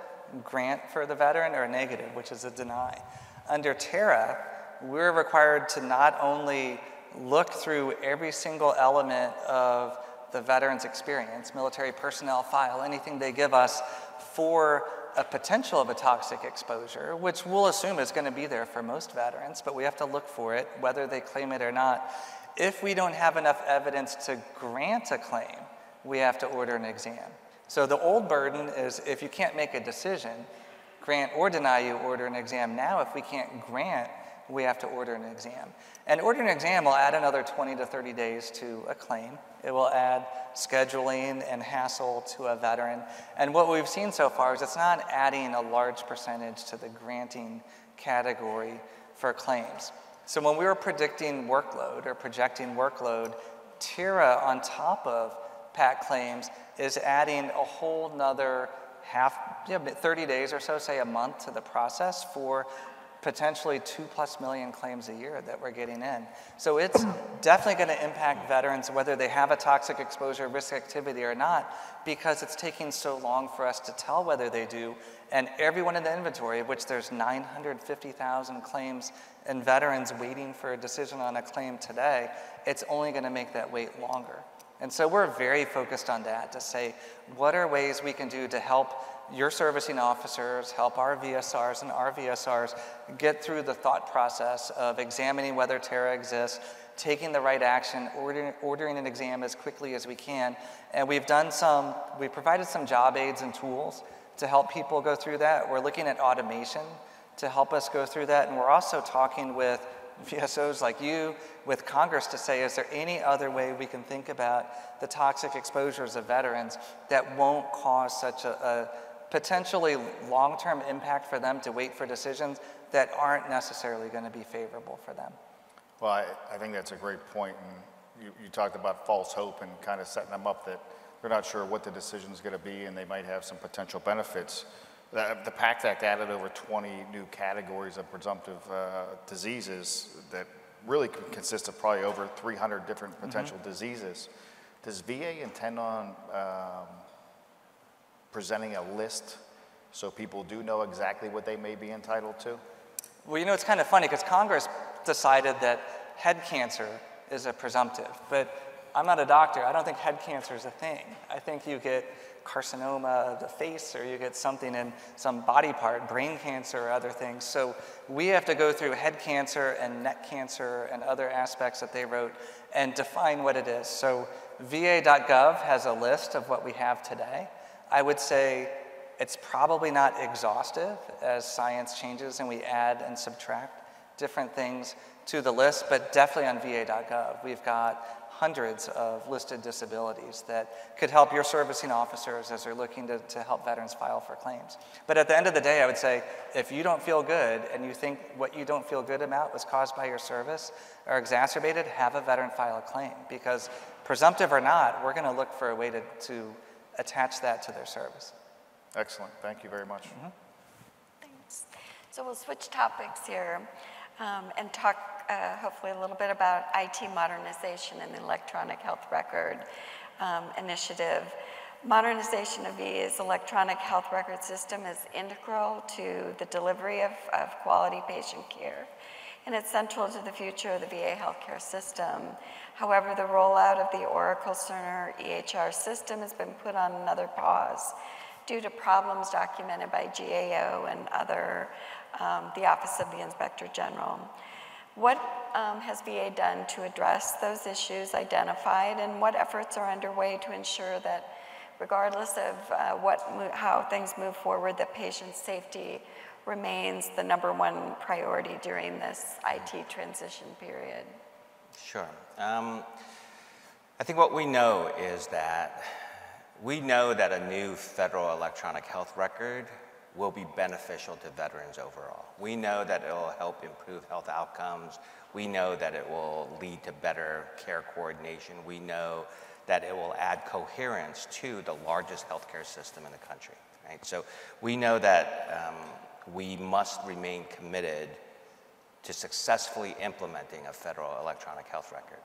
grant for the veteran or a negative, which is a deny. Under TERA, we're required to not only look through every single element of the veteran's experience, military personnel file, anything they give us for a potential of a toxic exposure, which we'll assume is going to be there for most veterans, but we have to look for it, whether they claim it or not. If we don't have enough evidence to grant a claim, we have to order an exam. So the old burden is if you can't make a decision, grant or deny you order an exam. Now, if we can't grant, we have to order an exam. And ordering an exam will add another 20 to 30 days to a claim. It will add scheduling and hassle to a veteran. And what we've seen so far is it's not adding a large percentage to the granting category for claims. So when we were predicting workload or projecting workload, TERA on top of PACT claims is adding a whole nother half, you know, 30 days or so, say a month to the process for potentially two plus million claims a year that we're getting in. So it's definitely going to impact veterans whether they have a toxic exposure risk activity or not because it's taking so long for us to tell whether they do. And everyone in the inventory, which there's 950,000 claims and veterans waiting for a decision on a claim today, it's only going to make that wait longer. And so we're very focused on that to say, what are ways we can do to help your servicing officers, help our VSRs and our VSRs get through the thought process of examining whether TERA exists, taking the right action, ordering, ordering an exam as quickly as we can. And we've done some, we provided some job aids and tools to help people go through that. We're looking at automation to help us go through that. And we're also talking with VSOs like you with Congress to say, is there any other way we can think about the toxic exposures of veterans that won't cause such a, a potentially long term impact for them to wait for decisions that aren't necessarily going to be favorable for them? Well, I, I think that's a great point. And you, you talked about false hope and kind of setting them up that they're not sure what the decision is going to be and they might have some potential benefits. The, the PACT Act added over 20 new categories of presumptive uh, diseases that really consist of probably over 300 different mm-hmm. potential mm-hmm. diseases. Does VA intend on um, presenting a list so people do know exactly what they may be entitled to? Well, you know, it's kind of funny because Congress decided that head cancer is a presumptive, but I'm not a doctor. I don't think head cancer is a thing. I think you get carcinoma of the face or you get something in some body part, brain cancer or other things. So we have to go through head cancer and neck cancer and other aspects that they wrote and define what it is. So va.gov has a list of what we have today. I would say it's probably not exhaustive as science changes and we add and subtract different things to the list, but definitely on va.gov. We've got hundreds of listed disabilities that could help your servicing officers as they're looking to, to help veterans file for claims. But at the end of the day, I would say if you don't feel good and you think what you don't feel good about was caused by your service or exacerbated, have a veteran file a claim because presumptive or not, we're going to look for a way to, to attach that to their service. Excellent. Thank you very much. Mm-hmm. Thanks. So we'll switch topics here um, and talk uh, hopefully a little bit about IT modernization and the electronic health record um, initiative. Modernization of VA's electronic health record system is integral to the delivery of, of quality patient care, and it's central to the future of the VA healthcare system. However, the rollout of the Oracle Cerner EHR system has been put on another pause due to problems documented by GAO and other, um, the Office of the Inspector General. What um, has VA done to address those issues identified, and what efforts are underway to ensure that, regardless of uh, what how things move forward, that patient safety remains the number one priority during this IT transition period? Sure. Um, I think what we know is that we know that a new federal electronic health record will be beneficial to veterans overall. We know that it will help improve health outcomes. We know that it will lead to better care coordination. We know that it will add coherence to the largest healthcare system in the country. Right? So we know that um, we must remain committed to successfully implementing a federal electronic health record.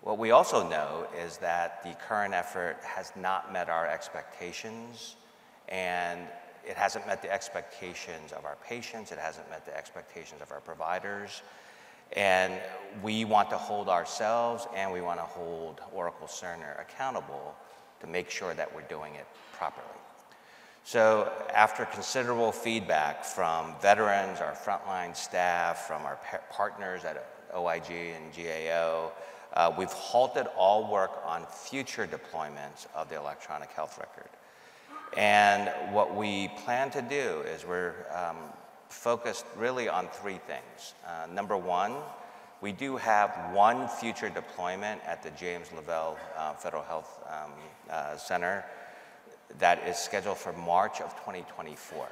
What we also know is that the current effort has not met our expectations and it hasn't met the expectations of our patients, it hasn't met the expectations of our providers. And we want to hold ourselves and we want to hold Oracle Cerner accountable to make sure that we're doing it properly. So after considerable feedback from veterans, our frontline staff, from our partners at OIG and GAO, uh, we've halted all work on future deployments of the electronic health record. And what we plan to do is we're um, focused really on three things. Uh, number one, we do have one future deployment at the James Lovell uh, Federal Health um, uh, Center that is scheduled for March of 2024.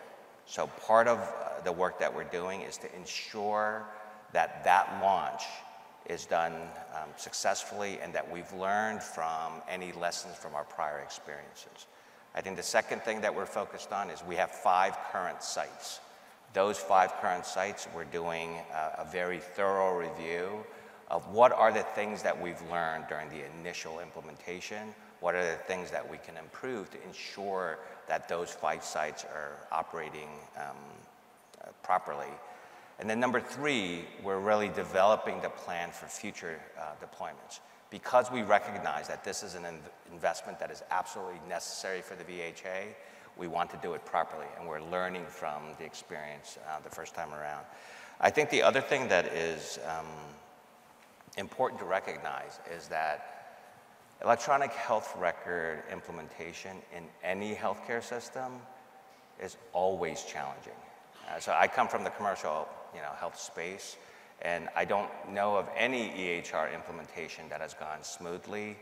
So part of uh, the work that we're doing is to ensure that that launch is done um, successfully and that we've learned from any lessons from our prior experiences. I think the second thing that we're focused on is we have five current sites. Those five current sites, we're doing a, a very thorough review of what are the things that we've learned during the initial implementation, what are the things that we can improve to ensure that those five sites are operating um, uh, properly. And then number three, we're really developing the plan for future uh, deployments. Because we recognize that this is an investment that is absolutely necessary for the VHA, we want to do it properly, and we're learning from the experience uh, the first time around. I think the other thing that is um, important to recognize is that electronic health record implementation in any healthcare system is always challenging. Uh, so I come from the commercial you know, health space, and I don't know of any EHR implementation that has gone smoothly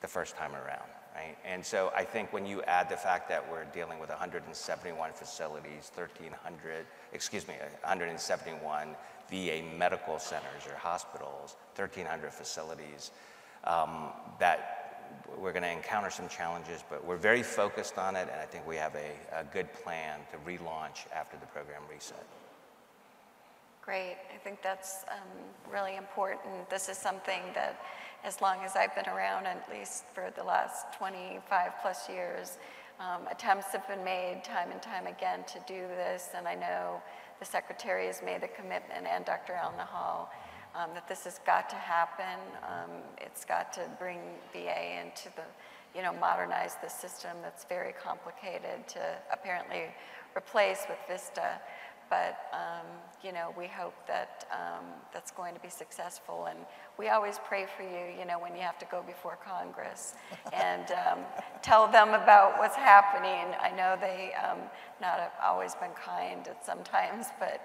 the first time around. Right? And so I think when you add the fact that we're dealing with 171 facilities, 1,300, excuse me, 171 VA medical centers or hospitals, 1,300 facilities, um, that we're going to encounter some challenges, but we're very focused on it, and I think we have a, a good plan to relaunch after the program reset. Great. I think that's um, really important. This is something that, as long as I've been around, at least for the last 25 plus years, um, attempts have been made time and time again to do this. And I know the Secretary has made the commitment, and Dr. Elnahal, um, that this has got to happen. Um, it's got to bring VA into the, you know, modernize the system that's very complicated to apparently replace with VISTA but um, you know we hope that um, that's going to be successful. And we always pray for you you know when you have to go before congress and um, tell them about what's happening. I know they um, not have always been kind at sometimes but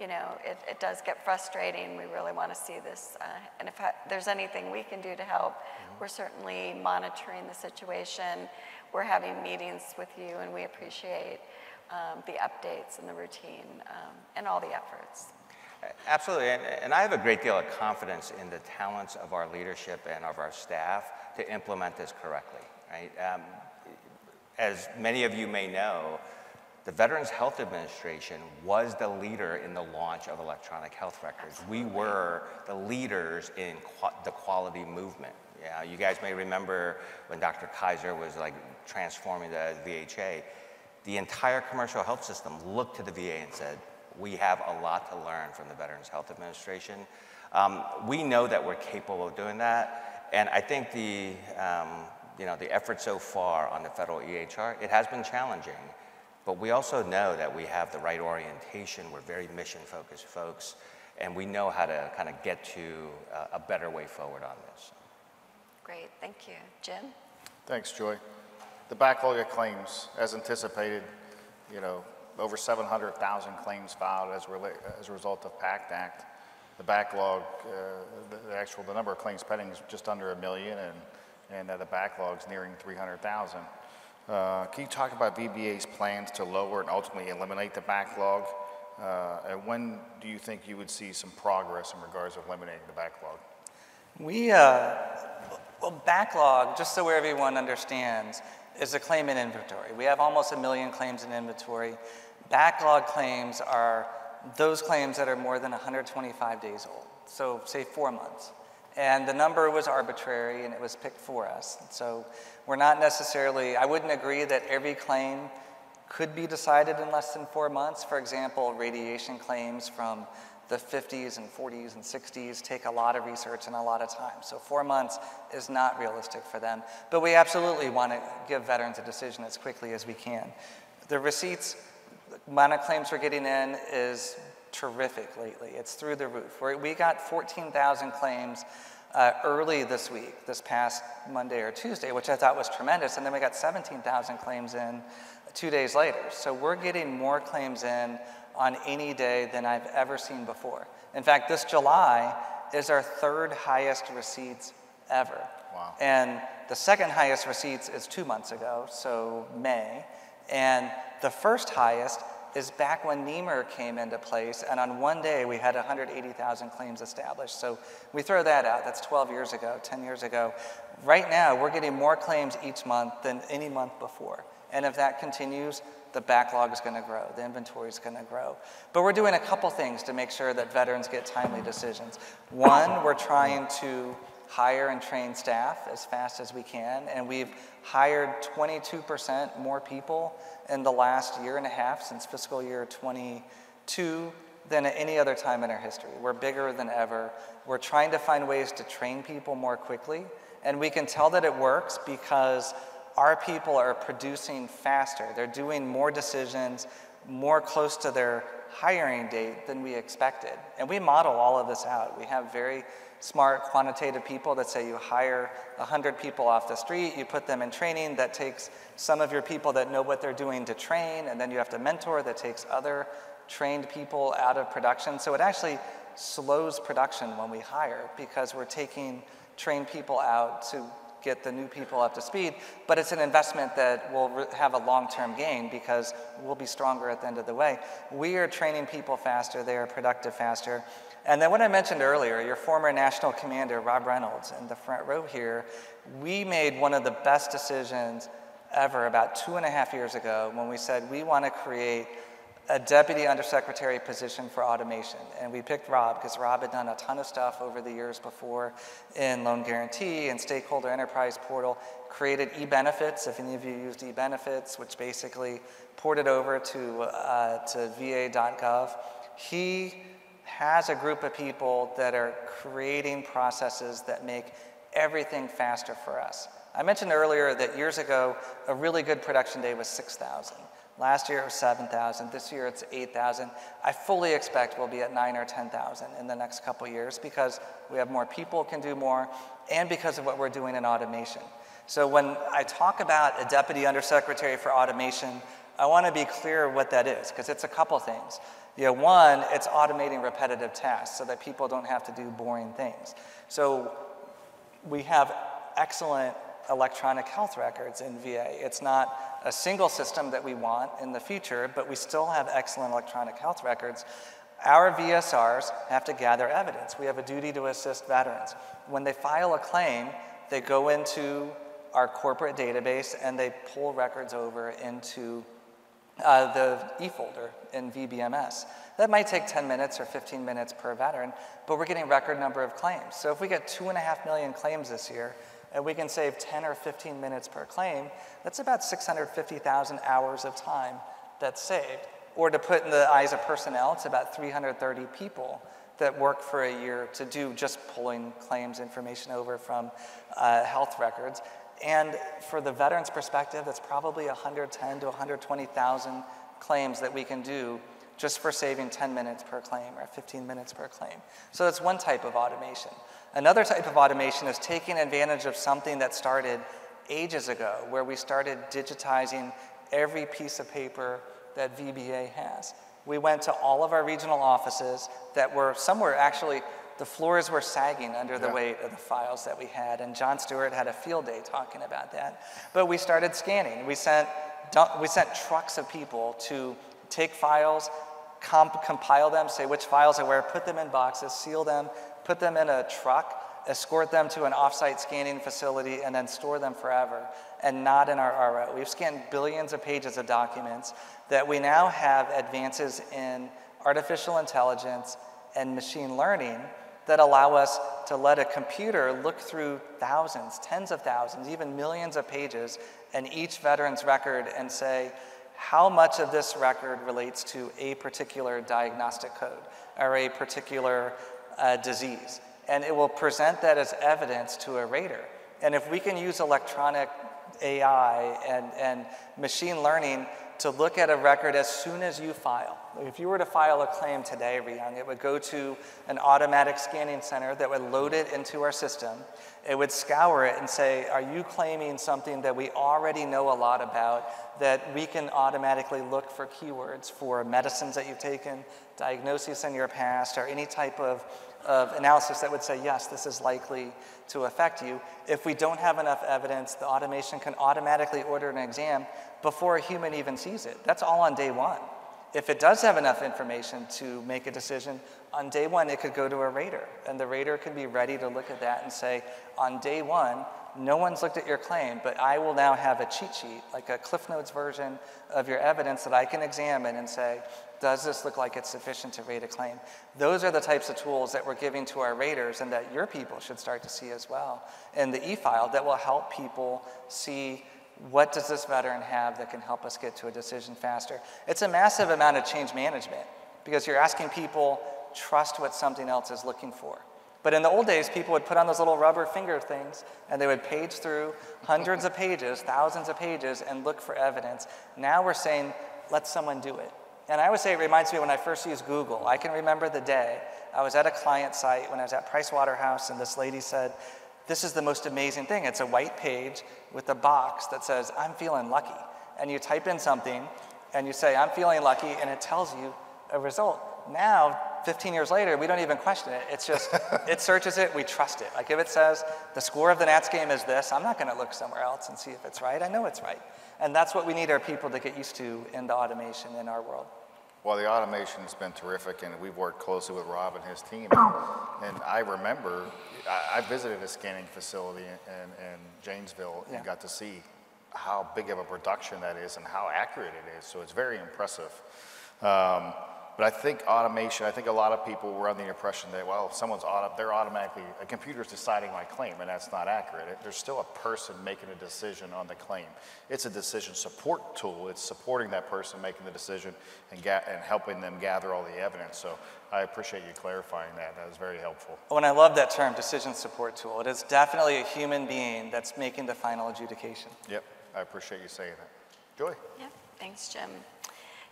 you know it, it does get frustrating. We really want to see this uh, and if I, there's anything we can do to help mm-hmm. we're certainly monitoring the situation. We're having meetings with you and we appreciate um, the updates and the routine um, and all the efforts. Absolutely, and, and, I have a great deal of confidence in the talents of our leadership and of our staff to implement this correctly, right? Um, as many of you may know, The Veterans Health Administration was the leader in the launch of electronic health records. We were the leaders in qu- the quality movement. Yeah, you guys may remember when Dr. Kizer was like transforming the VHA. The entire commercial health system looked to the VA and said, we have a lot to learn from the Veterans Health Administration. Um, we know that we're capable of doing that, and I think the, um, you know, the effort so far on the federal EHR, it has been challenging, but we also know that we have the right orientation. We're very mission-focused folks, and we know how to kind of get to a, a better way forward on this. Great, thank you. Jim? Thanks, Joy. The backlog of claims, as anticipated, you know, over 700,000 claims filed as, as a result of PACT Act. The backlog, uh, the, the actual, the number of claims pending is just under a million, and, and uh, the backlog's nearing 300,000. Uh, can you talk about VBA's plans to lower and ultimately eliminate the backlog? Uh, and when do you think you would see some progress in regards to eliminating the backlog? We, uh, well, backlog, just so everyone understands, is a claim in inventory. We have almost a million claims in inventory. Backlog claims are those claims that are more than 125 days old, so say four months. And the number was arbitrary and it was picked for us. So we're not necessarily, I wouldn't agree that every claim could be decided in less than four months. For example, radiation claims from the 50s and 40s and 60s take a lot of research and a lot of time. So four months is not realistic for them. But we absolutely want to give veterans a decision as quickly as we can. The receipts, amount of claims we're getting in is terrific lately. It's through the roof. We got 14,000 claims uh, early this week, this past Monday or Tuesday, which I thought was tremendous. And then we got 17,000 claims in two days later. So we're getting more claims in on any day than I've ever seen before. In fact, this July is our third highest receipts ever. Wow. And the second highest receipts is two months ago, so May. And the first highest is back when NEMR came into place, and on one day we had 180,000 claims established. So we throw that out. That's 12 years ago, 10 years ago. Right now, we're getting more claims each month than any month before. And if that continues, the backlog is going to grow, the inventory is going to grow. But we're doing a couple things to make sure that veterans get timely decisions. One, we're trying to hire and train staff as fast as we can, and we've hired 22% more people in the last year and a half since fiscal year 22 than at any other time in our history. We're bigger than ever. We're trying to find ways to train people more quickly, and we can tell that it works because our people are producing faster. They're doing more decisions more close to their hiring date than we expected. And we model all of this out. We have very smart quantitative people that say you hire 100 people off the street, you put them in training, that takes some of your people that know what they're doing to train, and then you have to mentor, that takes other trained people out of production. So it actually slows production when we hire because we're taking trained people out to get the new people up to speed, but it's an investment that will have a long-term gain because we'll be stronger at the end of the way. We are training people faster, they are productive faster. And then what I mentioned earlier, your former national commander, Rob Reynolds, in the front row here, we made one of the best decisions ever about two and a half years ago when we said we want to create a deputy undersecretary position for automation. And we picked Rob because Rob had done a ton of stuff over the years before in loan guarantee and stakeholder enterprise portal, created e-benefits, if any of you used e-benefits, which basically ported over to, uh, to va.gov. He has a group of people that are creating processes that make everything faster for us. I mentioned earlier that years ago, a really good production day was 6,000. Last year it was 7,000. This year it's 8,000. I fully expect we'll be at 9 or 10,000 in the next couple years because we have more people can do more and because of what we're doing in automation. So when I talk about a deputy undersecretary for automation, I want to be clear what that is because it's a couple things. You know, one, it's automating repetitive tasks so that people don't have to do boring things. So we have excellent electronic health records in VA. It's not a single system that we want in the future, but we still have excellent electronic health records. Our VSRs have to gather evidence. We have a duty to assist veterans. When they file a claim, they go into our corporate database and they pull records over into uh, the e-folder in VBMS. That might take 10 minutes or 15 minutes per veteran, but we're getting record number of claims. So if we get two and a half million claims this year, and we can save 10 or 15 minutes per claim, that's about 650,000 hours of time that's saved. Or to put in the eyes of personnel, it's about 330 people that work for a year to do just pulling claims information over from uh, health records. And for the veterans perspective, that's probably 110 to 120,000 claims that we can do just for saving 10 minutes per claim or 15 minutes per claim. So that's one type of automation. Another type of automation is taking advantage of something that started ages ago, where we started digitizing every piece of paper that VBA has. We went to all of our regional offices that were somewhere actually the floors were sagging under the weight of the files that we had, and Jon Stewart had a field day talking about that. But we started scanning. We sent, we sent trucks of people to take files, comp compile them, say which files are where, put them in boxes, seal them, put them in a truck, escort them to an offsite scanning facility, and then store them forever, and not in our RO. We've scanned billions of pages of documents that we now have advances in artificial intelligence and machine learning that allow us to let a computer look through thousands, tens of thousands, even millions of pages in each veteran's record and say, how much of this record relates to a particular diagnostic code or a particular uh, disease. And it will present that as evidence to a rater. And if we can use electronic AI and, and machine learning to look at a record as soon as you file. If you were to file a claim today, Ryung, it would go to an automatic scanning center that would load it into our system. It would scour it and say, Are you claiming something that we already know a lot about that we can automatically look for keywords for medicines that you've taken, diagnoses in your past, or any type of of analysis that would say, yes, this is likely to affect you. If we don't have enough evidence, the automation can automatically order an exam before a human even sees it. That's all on day one. If it does have enough information to make a decision, on day one it could go to a rater, and the rater can be ready to look at that and say, on day one, no one's looked at your claim, but I will now have a cheat sheet, like a Cliff Notes version of your evidence that I can examine and say, does this look like it's sufficient to rate a claim? Those are the types of tools that we're giving to our raters and that your people should start to see as well in the e-file that will help people see what does this veteran have that can help us get to a decision faster. It's a massive amount of change management because you're asking people trust what something else is looking for. But in the old days, people would put on those little rubber finger things and they would page through hundreds of pages, thousands of pages, and look for evidence. Now we're saying, let someone do it. And I would say it reminds me when I first used Google. I can remember the day I was at a client site when I was at Price Waterhouse, and this lady said, This is the most amazing thing. It's a white page with a box that says, I'm feeling lucky. And you type in something and you say, I'm feeling lucky, and it tells you a result. Now, 15 years later, we don't even question it. It's just, it searches it, we trust it. Like if it says the score of the Nats game is this, I'm not going to look somewhere else and see if it's right. I know it's right. And that's what we need our people to get used to in the automation in our world. Well, the automation has been terrific, and we've worked closely with Rob and his team. And I remember, I, I visited a scanning facility in, in Janesville and Yeah. got to see how big of a production that is and how accurate it is. So it's very impressive. Um, but I think automation, I think a lot of people were under the impression that, well, if someone's auto, they're automatically, a computer's deciding my claim, and that's not accurate. It- There's still a person making a decision on the claim. It's a decision support tool. It's supporting that person making the decision and, ga- and helping them gather all the evidence. So I appreciate you clarifying that. That was very helpful. Oh, and I love that term, decision support tool. It is definitely a human being that's making the final adjudication. Yep, I appreciate you saying that. Joy? Yep, thanks, Jim.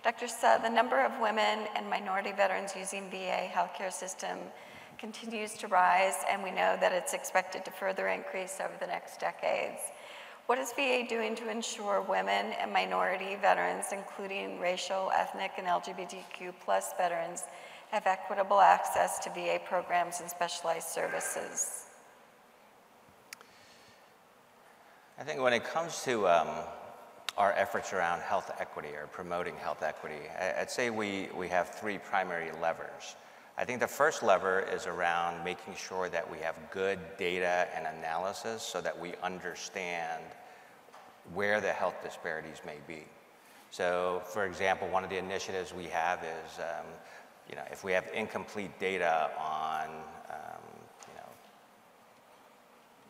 Dr. Suh, the number of women and minority veterans using VA healthcare system continues to rise, and we know that it's expected to further increase over the next decades. What is VA doing to ensure women and minority veterans, including racial, ethnic, and LGBTQ plus veterans, have equitable access to VA programs and specialized services? I think when it comes to um, our efforts around health equity or promoting health equity, I'd say we, we have three primary levers. I think the first lever is around making sure that we have good data and analysis so that we understand where the health disparities may be. So, for example, one of the initiatives we have is, um, you know, if we have incomplete data on, um, you know,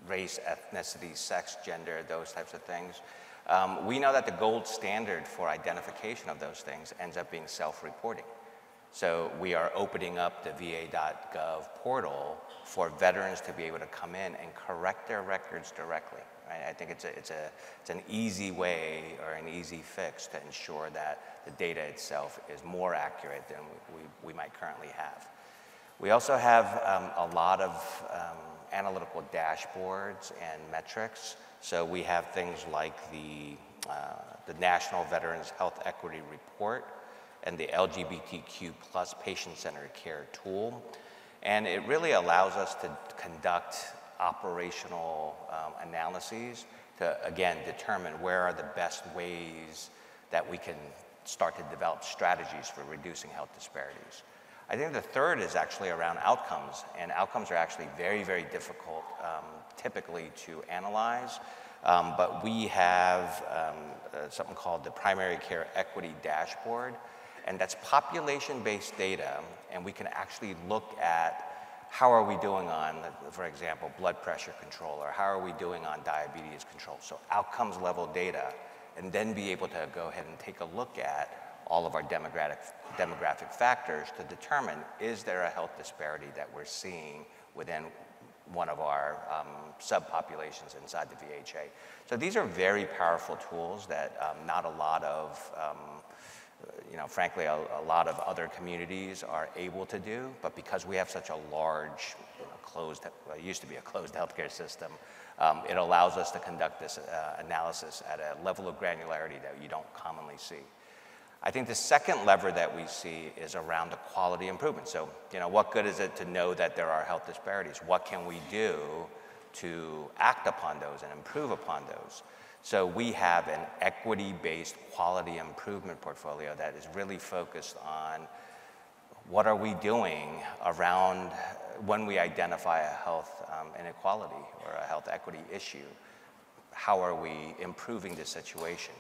race, ethnicity, sex, gender, those types of things, um, we know that the gold standard for identification of those things ends up being self-reporting. So we are opening up the va.gov portal for veterans to be able to come in and correct their records directly. Right? I think it's, a, it's, a, it's an easy way or an easy fix to ensure that the data itself is more accurate than we, we, we might currently have. We also have um, a lot of um, analytical dashboards and metrics. So we have things like the, uh, the National Veterans Health Equity Report and the LGBTQ plus patient-centered care tool. And it really allows us to conduct operational um, analyses to, again, determine where are the best ways that we can start to develop strategies for reducing health disparities. I think the third is actually around outcomes, and outcomes are actually very, very difficult um, typically to analyze. Um, but we have um, uh, something called the Primary Care Equity Dashboard, and that's population-based data, and we can actually look at how are we doing on, for example, blood pressure control, or how are we doing on diabetes control? So outcomes level data, and then be able to go ahead and take a look at all of our demographic, demographic factors to determine is there a health disparity that we're seeing within one of our um, subpopulations inside the VHA. So these are very powerful tools that um, not a lot of um, you know, frankly, a, a, lot of other communities are able to do, but because we have such a large, you know, closed, well, it used to be a closed healthcare system, um, it allows us to conduct this uh, analysis at a level of granularity that you don't commonly see. I think the second lever that we see is around the quality improvement. So, you know, what good is it to know that there are health disparities? What can we do to act upon those and improve upon those? So we have an equity-based quality improvement portfolio that is really focused on what are we doing around when we identify a health um, inequality or a health equity issue. How are we improving the situation?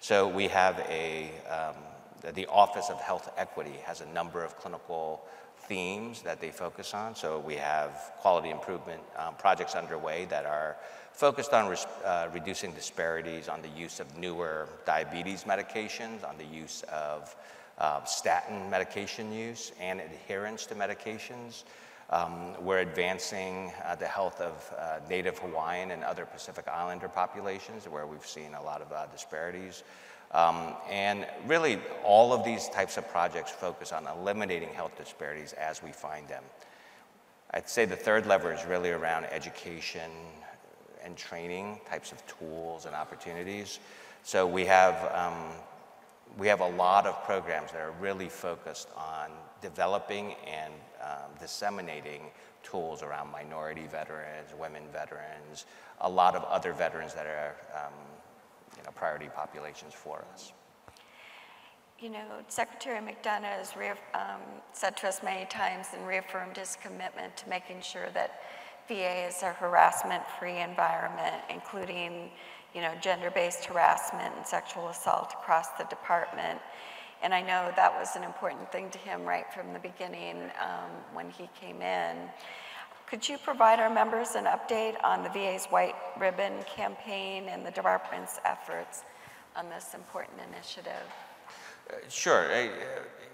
So we have a, um, the Office of Health Equity has a number of clinical themes that they focus on. So we have quality improvement um, projects underway that are focused on uh, reducing disparities on the use of newer diabetes medications, on the use of uh, statin medication use and adherence to medications. Um, we're advancing uh, the health of uh, Native Hawaiian and other Pacific Islander populations where we've seen a lot of uh, disparities. Um, and really, all of these types of projects focus on eliminating health disparities as we find them. I'd say the third lever is really around education, and training types of tools and opportunities. So we have, um, we have a lot of programs that are really focused on developing and um, disseminating tools around minority veterans, women veterans, a lot of other veterans that are um, you know, priority populations for us. You know, Secretary McDonough has um, said to us many times and reaffirmed his commitment to making sure that VA is a harassment-free environment, including, you know, gender-based harassment and sexual assault across the department. And I know that was an important thing to him right from the beginning um, when he came in. Could you provide our members an update on the VA's White Ribbon campaign and the department's efforts on this important initiative? Sure. It,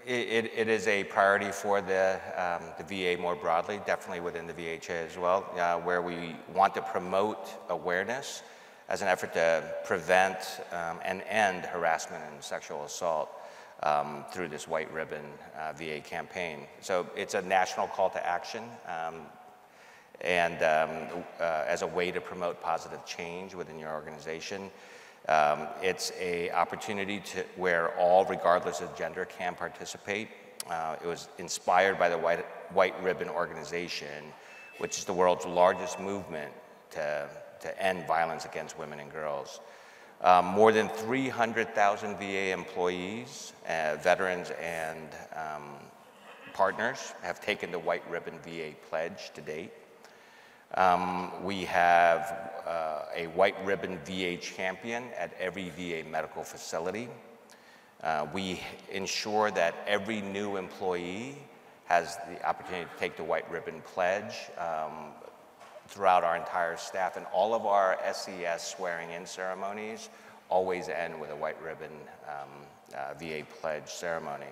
it, it is a priority for the, um, the VA more broadly, definitely within the VHA as well, uh, where we want to promote awareness as an effort to prevent um, and end harassment and sexual assault um, through this White Ribbon uh, VA campaign. So it's a national call to action um, and um, uh, as a way to promote positive change within your organization. Um, it's a opportunity to, where all, regardless of gender, can participate. Uh, it was inspired by the White, White Ribbon Organization, which is the world's largest movement to, to end violence against women and girls. Um, more than 300,000 VA employees, uh, veterans, and um, partners have taken the White Ribbon VA Pledge to date. Um, we have uh, a white ribbon VA champion at every VA medical facility. Uh, we ensure that every new employee has the opportunity to take the White Ribbon Pledge um, throughout our entire staff, and all of our SES swearing-in ceremonies always end with a White Ribbon um, uh, VA Pledge ceremony.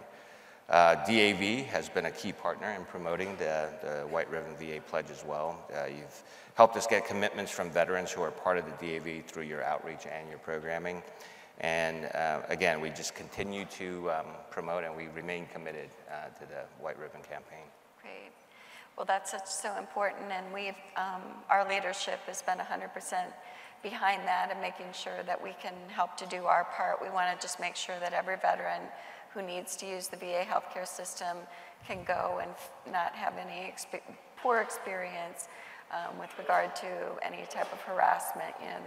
Uh, DAV has been a key partner in promoting the, the White Ribbon VA Pledge as well. Uh, you've helped us get commitments from veterans who are part of the DAV through your outreach and your programming. And uh, again, we just continue to um, promote and we remain committed uh, to the White Ribbon campaign. Great. Well, that's such, so important, and we've, um, our leadership has been 100% behind that and making sure that we can help to do our part. We want to just make sure that every veteran who needs to use the VA healthcare system can go and not have any exp poor experience um, with regard to any type of harassment. You know,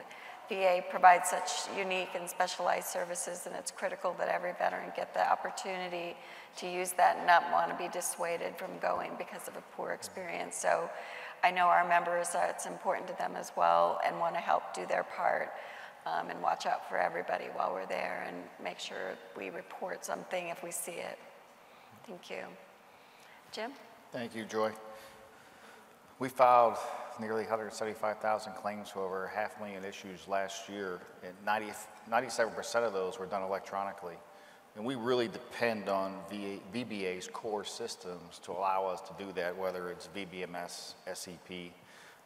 VA provides such unique and specialized services, and it's critical that every veteran get the opportunity to use that and not want to be dissuaded from going because of a poor experience. So I know our members, uh, it's important to them as well and want to help do their part um, and watch out for everybody while we're there and make sure we report something if we see it. Thank you. Jim? Thank you, Joy. We filed nearly 175,000 claims for over half a million issues last year, and 90, 97% of those were done electronically. And we really depend on VA, VBA's core systems to allow us to do that, whether it's VBMS, SEP.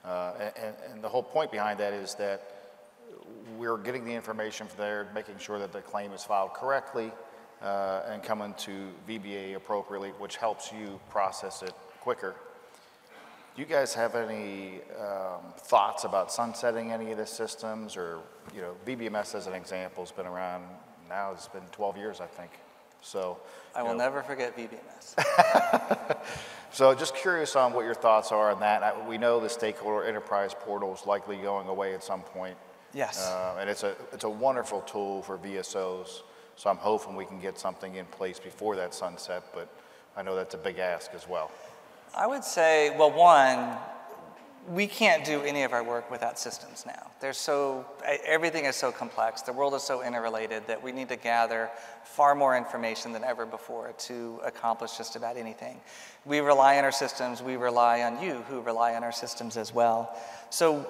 Uh, and, and the whole point behind that is that we're getting the information from there, making sure that the claim is filed correctly uh, and coming to VBA appropriately, which helps you process it quicker. Do you guys have any um, thoughts about sunsetting any of the systems or, you know, VBMS as an example has been around now, it's been 12 years, I think. So I will know, never forget VBMS. so just curious on what your thoughts are on that. I, we know the stakeholder enterprise portal is likely going away at some point. Yes. Uh, and it's a, it's a wonderful tool for VSOs. So I'm hoping we can get something in place before that sunset, but I know that's a big ask as well. I would say, well, one, we can't do any of our work without systems now. There's so, everything is so complex, the world is so interrelated that we need to gather far more information than ever before to accomplish just about anything. We rely on our systems, we rely on you who rely on our systems as well. So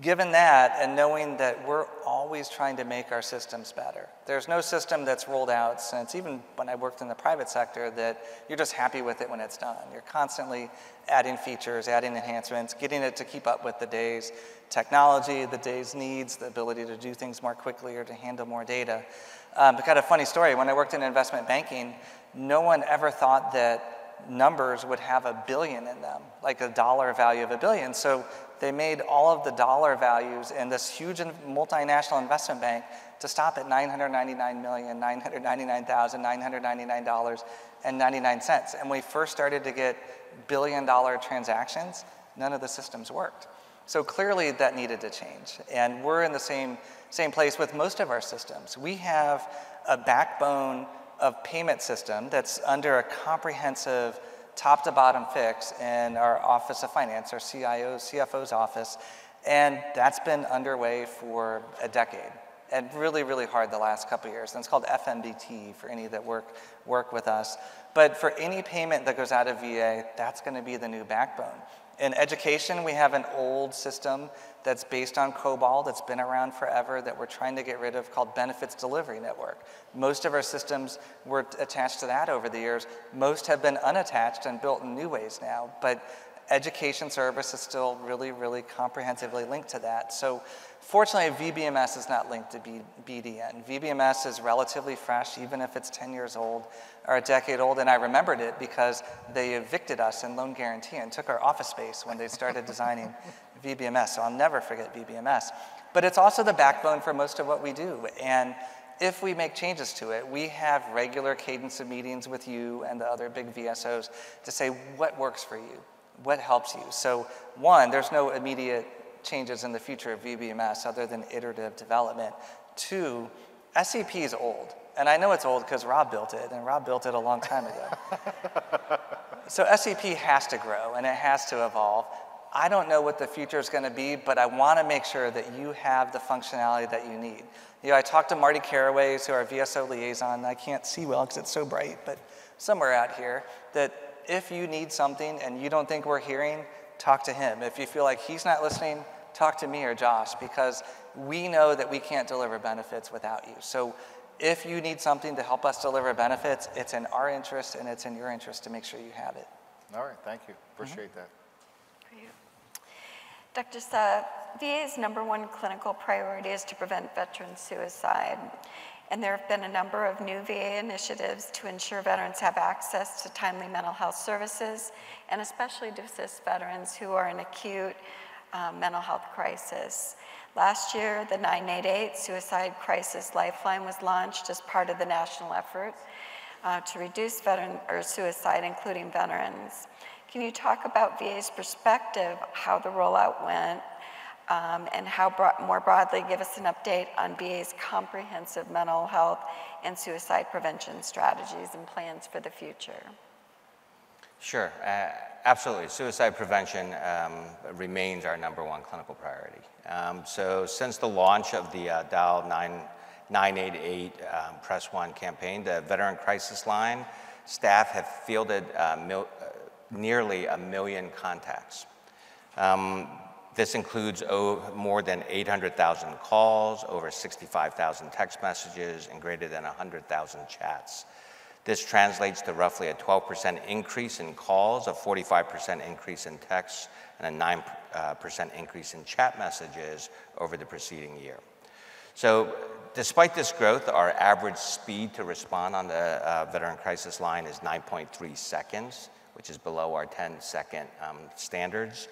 given that and knowing that we're always trying to make our systems better, there's no system that's rolled out since even when I worked in the private sector that you're just happy with it when it's done. You're constantly adding features, adding enhancements, getting it to keep up with the day's technology, the day's needs, the ability to do things more quickly or to handle more data. Um, but got a funny story. When I worked in investment banking, no one ever thought that numbers would have a billion in them, like a dollar value of a billion. So they made all of the dollar values in this huge multinational investment bank to stop at $999,999,999.99. And when we first started to get billion dollar transactions, none of the systems worked. So clearly that needed to change. And we're in the same, same place with most of our systems. We have a backbone of payment system that's under a comprehensive top to bottom fix in our Office of Finance, our CIO, CFO's office, and that's been underway for a decade and really, really hard the last couple years. And it's called FMBT for any that work, work with us. But for any payment that goes out of VA, that's going to be the new backbone. In education, we have an old system that's based on COBOL that's been around forever that we're trying to get rid of called Benefits Delivery Network. Most of our systems were attached to that over the years. Most have been unattached and built in new ways now, but education service is still really, really comprehensively linked to that. So fortunately, VBMS is not linked to B BDN. VBMS is relatively fresh, even if it's 10 years old or a decade old, and I remembered it because they evicted us in loan guarantee and took our office space when they started designing VBMS, so I'll never forget VBMS. But it's also the backbone for most of what we do, and if we make changes to it, we have regular cadence of meetings with you and the other big VSOs to say what works for you, what helps you. So one, there's no immediate changes in the future of VBMS other than iterative development. Two, SEP is old. And I know it's old because Rob built it, and Rob built it a long time ago. so SEP has to grow and it has to evolve. I don't know what the future is going to be, but I want to make sure that you have the functionality that you need. You know, I talked to Marty Caraways, who our VSO liaison. I can't see well because it's so bright, but somewhere out here, that if you need something and you don't think we're hearing, talk to him. If you feel like he's not listening, talk to me or Josh because we know that we can't deliver benefits without you. So if you need something to help us deliver benefits, it's in our interest and it's in your interest to make sure you have it. All right, thank you. Mm-hmm. Appreciate that. Great. Dr. Suh, VA's number one clinical priority is to prevent veteran suicide. And there have been a number of new VA initiatives to ensure veterans have access to timely mental health services, and especially to assist veterans who are in acute um, mental health crisis. Last year, the 988 Suicide Crisis Lifeline was launched as part of the national effort uh, to reduce veteran or suicide, including veterans. Can you talk about VA's perspective, how the rollout went, um, and how bro more broadly give us an update on VA's comprehensive mental health and suicide prevention strategies and plans for the future? Sure, uh, absolutely. Suicide prevention um, remains our number one clinical priority. Um, so since the launch of the uh, Dial 9, 988 um, Press One campaign, the Veteran Crisis Line staff have fielded uh, mil- uh, nearly a million contacts. Um, this includes oh, more than 800,000 calls, over 65,000 text messages, and greater than 100,000 chats. This translates to roughly a 12% increase in calls, a 45% increase in texts, and a 9% uh, increase in chat messages over the preceding year. So, despite this growth, our average speed to respond on the uh, veteran crisis line is 9.3 seconds, which is below our 10 second um, standards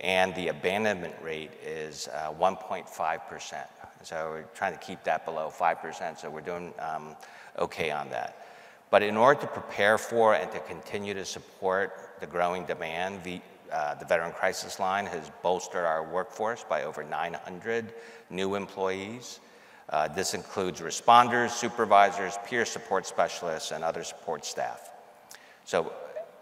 and the abandonment rate is uh, 1.5%. So we're trying to keep that below 5%, so we're doing um, okay on that. But in order to prepare for and to continue to support the growing demand, the, uh, the Veteran Crisis Line has bolstered our workforce by over 900 new employees. Uh, this includes responders, supervisors, peer support specialists, and other support staff. So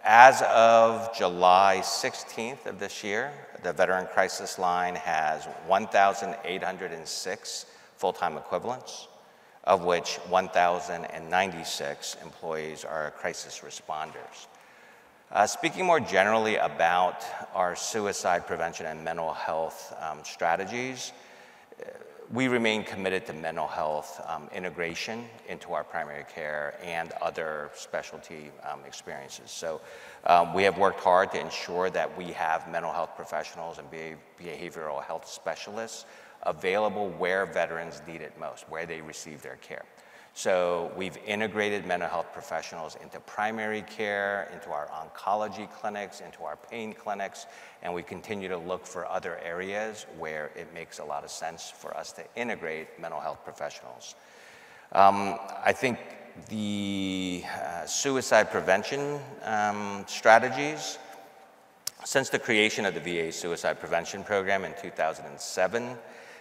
as of July 16th of this year, the Veteran Crisis Line has 1,806 full time equivalents, of which 1,096 employees are crisis responders. Uh, speaking more generally about our suicide prevention and mental health um, strategies, we remain committed to mental health um, integration into our primary care and other specialty um, experiences. So um, we have worked hard to ensure that we have mental health professionals and behavioral health specialists available where veterans need it most, where they receive their care. So we've integrated mental health professionals into primary care, into our oncology clinics, into our pain clinics, and we continue to look for other areas where it makes a lot of sense for us to integrate mental health professionals. Um, I think the uh, suicide prevention um, strategies, since the creation of the VA Suicide Prevention Program in 2007,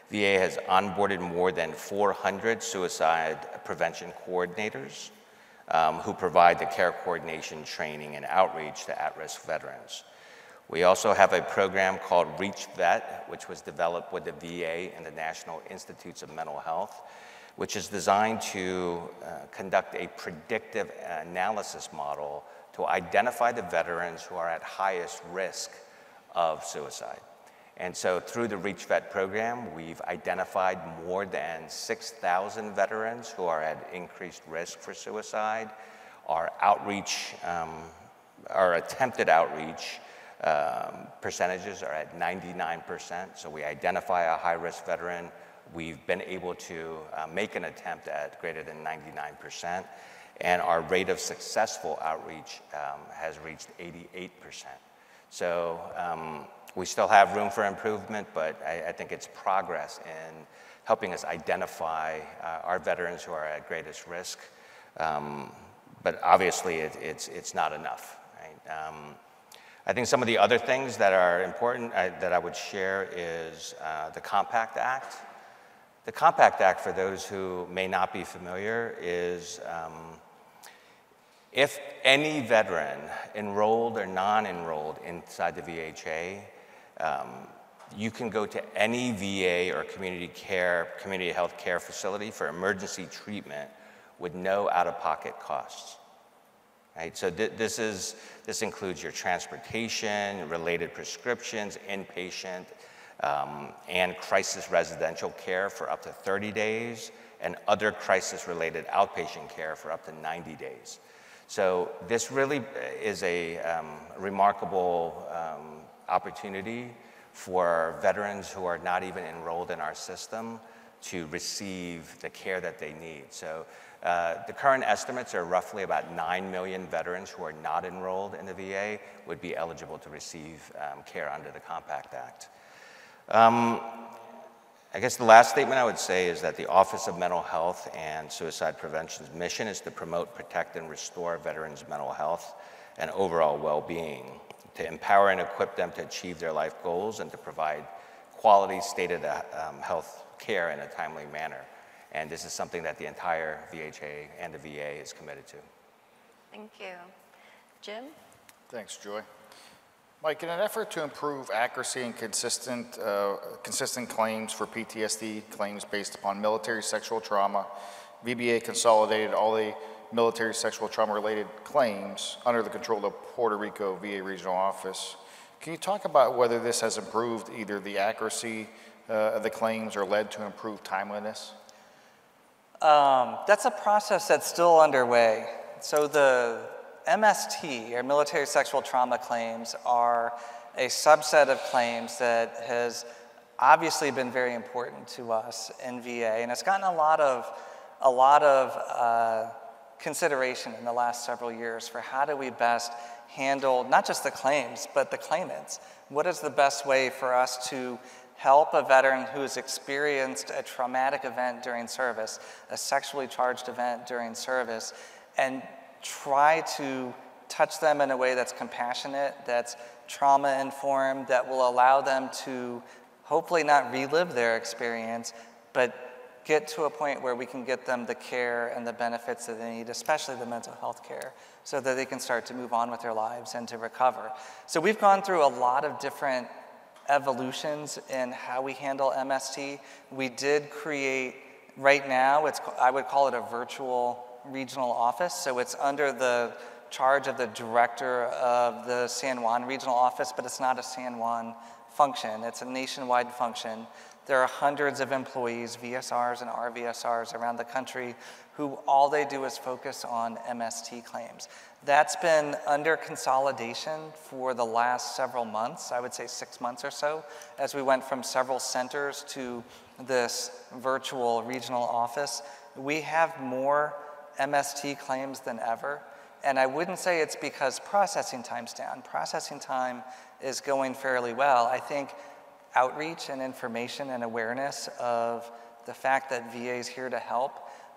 VA has onboarded more than 400 suicide prevention coordinators um, who provide the care coordination training and outreach to at risk veterans. We also have a program called Reach Vet, which was developed with the VA and the National Institutes of Mental Health, which is designed to uh, conduct a predictive analysis model to identify the veterans who are at highest risk of suicide. And so through the Reach Vet program, we've identified more than 6,000 veterans who are at increased risk for suicide. Our outreach, um, our attempted outreach um, percentages are at 99%. So we identify a high risk veteran. We've been able to uh, make an attempt at greater than 99%. And our rate of successful outreach um, has reached 88%. So um, we still have room for improvement, but I, I think it's progress in helping us identify uh, our veterans who are at greatest risk. Um, but obviously, it, it's, it's not enough. Right? Um, I think some of the other things that are important uh, that I would share is uh, the Compact Act. The Compact Act, for those who may not be familiar, is um, if any veteran, enrolled or non enrolled inside the VHA, um, you can go to any VA or community care, community health care facility for emergency treatment with no out-of-pocket costs. Right? So th this, is, this includes your transportation, related prescriptions, inpatient, um, and crisis residential care for up to 30 days, and other crisis-related outpatient care for up to 90 days. So this really is a um, remarkable um, opportunity for veterans who are not even enrolled in our system to receive the care that they need. So uh, the current estimates are roughly about 9 million veterans who are not enrolled in the VA would be eligible to receive um, care under the Compact Act. Um, I guess the last statement I would say is that the Office of Mental Health and Suicide Prevention's mission is to promote, protect, and restore veterans' mental health and overall well-being, to empower and equip them to achieve their life goals and to provide quality state-of-the-health um, care in a timely manner. And this is something that the entire VHA and the VA is committed to. Thank you. Jim? Thanks, Joy. Mike, in an effort to improve accuracy and consistent, uh, consistent claims for PTSD claims based upon military sexual trauma, VBA consolidated all the military sexual trauma related claims under the control of Puerto Rico VA Regional Office. Can you talk about whether this has improved either the accuracy uh, of the claims or led to improved timeliness? Um, that's a process that's still underway. So the MST, or military sexual trauma claims, are a subset of claims that has obviously been very important to us in VA, and it's gotten a lot of, a lot of uh, consideration in the last several years for how do we best handle not just the claims, but the claimants. What is the best way for us to help a veteran who has experienced a traumatic event during service, a sexually charged event during service, and try to touch them in a way that's compassionate, that's trauma informed, that will allow them to hopefully not relive their experience, but get to a point where we can get them the care and the benefits that they need, especially the mental health care, so that they can start to move on with their lives and to recover. So we've gone through a lot of different evolutions in how we handle MST. We did create, right now, it's, I would call it a virtual regional office. So it's under the charge of the director of the San Juan regional office, but it's not a San Juan function. It's a nationwide function. There are hundreds of employees, VSRs and RVSRs around the country who all they do is focus on MST claims. That's been under consolidation for the last several months, I would say six months or so, as we went from several centers to this virtual regional office. We have more MST claims than ever. And I wouldn't say it's because processing time's down. Processing time is going fairly well. I think outreach and information and awareness of the fact that VA is here to help.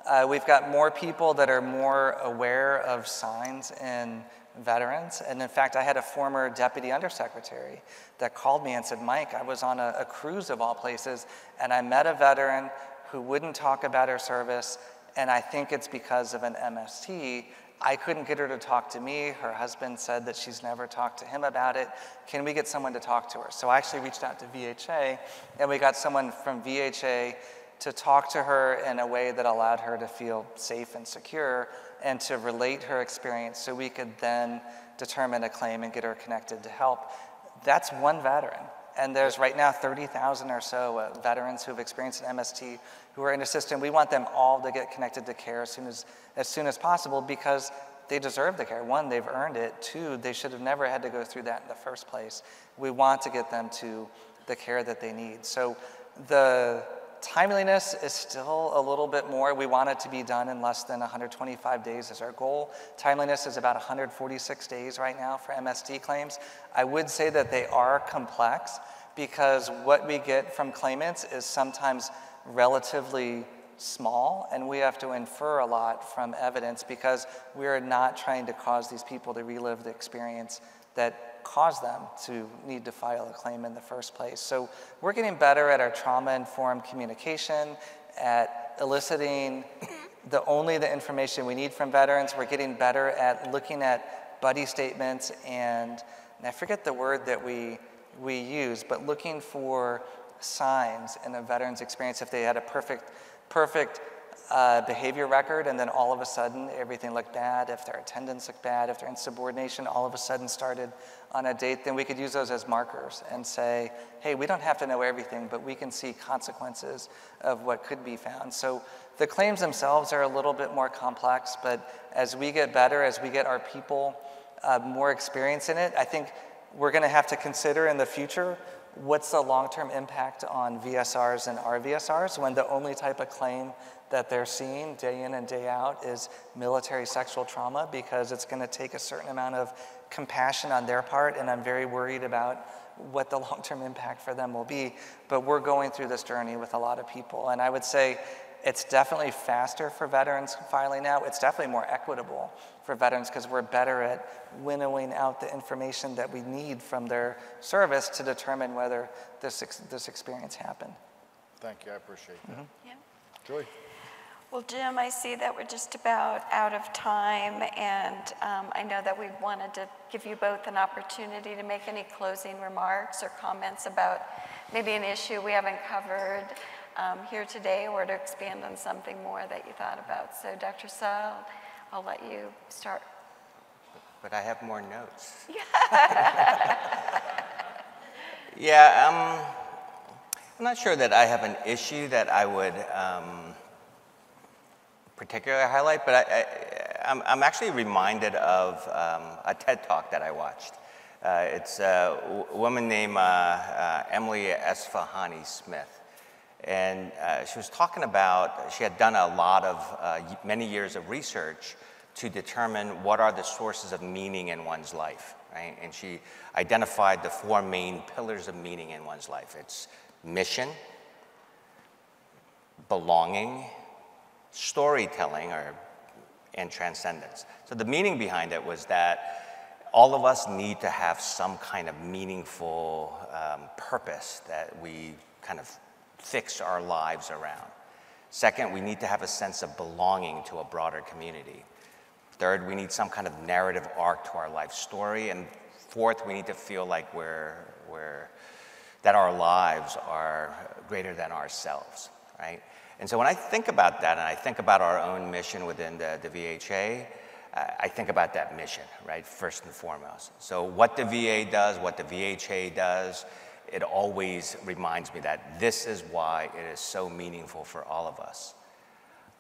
Uh, we've got more people that are more aware of signs in veterans. And in fact, I had a former deputy undersecretary that called me and said, Mike, I was on a, a cruise of all places, and I met a veteran who wouldn't talk about her service and I think it's because of an MST. I couldn't get her to talk to me. Her husband said that she's never talked to him about it. Can we get someone to talk to her? So I actually reached out to VHA, and we got someone from VHA to talk to her in a way that allowed her to feel safe and secure and to relate her experience so we could then determine a claim and get her connected to help. That's one veteran. And there's right now 30,000 or so uh, veterans who have experienced an MST who are in a system. We want them all to get connected to care as soon as, as soon as possible because they deserve the care. One, they've earned it. Two, they should have never had to go through that in the first place. We want to get them to the care that they need. So the timeliness is still a little bit more. We want it to be done in less than 125 days is our goal. Timeliness is about 146 days right now for MST claims. I would say that they are complex because what we get from claimants is sometimes relatively small and we have to infer a lot from evidence because we are not trying to cause these people to relive the experience that caused them to need to file a claim in the first place. So we're getting better at our trauma-informed communication, at eliciting the only the information we need from veterans. We're getting better at looking at buddy statements and, and I forget the word that we we use, but looking for signs in a veteran's experience if they had a perfect, perfect uh, behavior record and then all of a sudden everything looked bad, if their attendance looked bad, if their insubordination all of a sudden started on a date, then we could use those as markers and say, hey, we don't have to know everything, but we can see consequences of what could be found. So the claims themselves are a little bit more complex, but as we get better, as we get our people uh, more experience in it, I think we're going to have to consider in the future what's the long-term impact on VSRs and RVSRs when the only type of claim that they're seeing day in and day out is military sexual trauma because it's going to take a certain amount of compassion on their part and I'm very worried about what the long-term impact for them will be. But we're going through this journey with a lot of people and I would say it's definitely faster for veterans filing now. It's definitely more equitable for veterans because we're better at winnowing out the information that we need from their service to determine whether this, ex- this experience happened. Thank you, I appreciate that. Yeah. Joy? Well, Jim, I see that we're just about out of time, and um, I know that we wanted to give you both an opportunity to make any closing remarks or comments about maybe an issue we haven't covered um, here today or to expand on something more that you thought about. So, Dr. Suh, I'll let you start. But I have more notes. yeah, um, I'm not sure that I have an issue that I would um, particularly highlight, but I, am I'm actually reminded of um, a TED talk that I watched. Uh, it's a woman named uh, uh, Emily Esfahani Smith. And uh, she was talking about, she had done a lot of, uh, many years of research to determine what are the sources of meaning in one's life, right? And she identified the four main pillars of meaning in one's life it's mission, belonging, storytelling, or, and transcendence. So the meaning behind it was that all of us need to have some kind of meaningful um, purpose that we kind of fix our lives around. Second, we need to have a sense of belonging to a broader community. Third, we need some kind of narrative arc to our life story. And fourth, we need to feel like we're, we're, that our lives are greater than ourselves, right? And so when I think about that and I think about our own mission within the, the VHA, I think about that mission, right, first and foremost. So what the VA does, what the VHA does, it always reminds me that this is why it is so meaningful for all of us.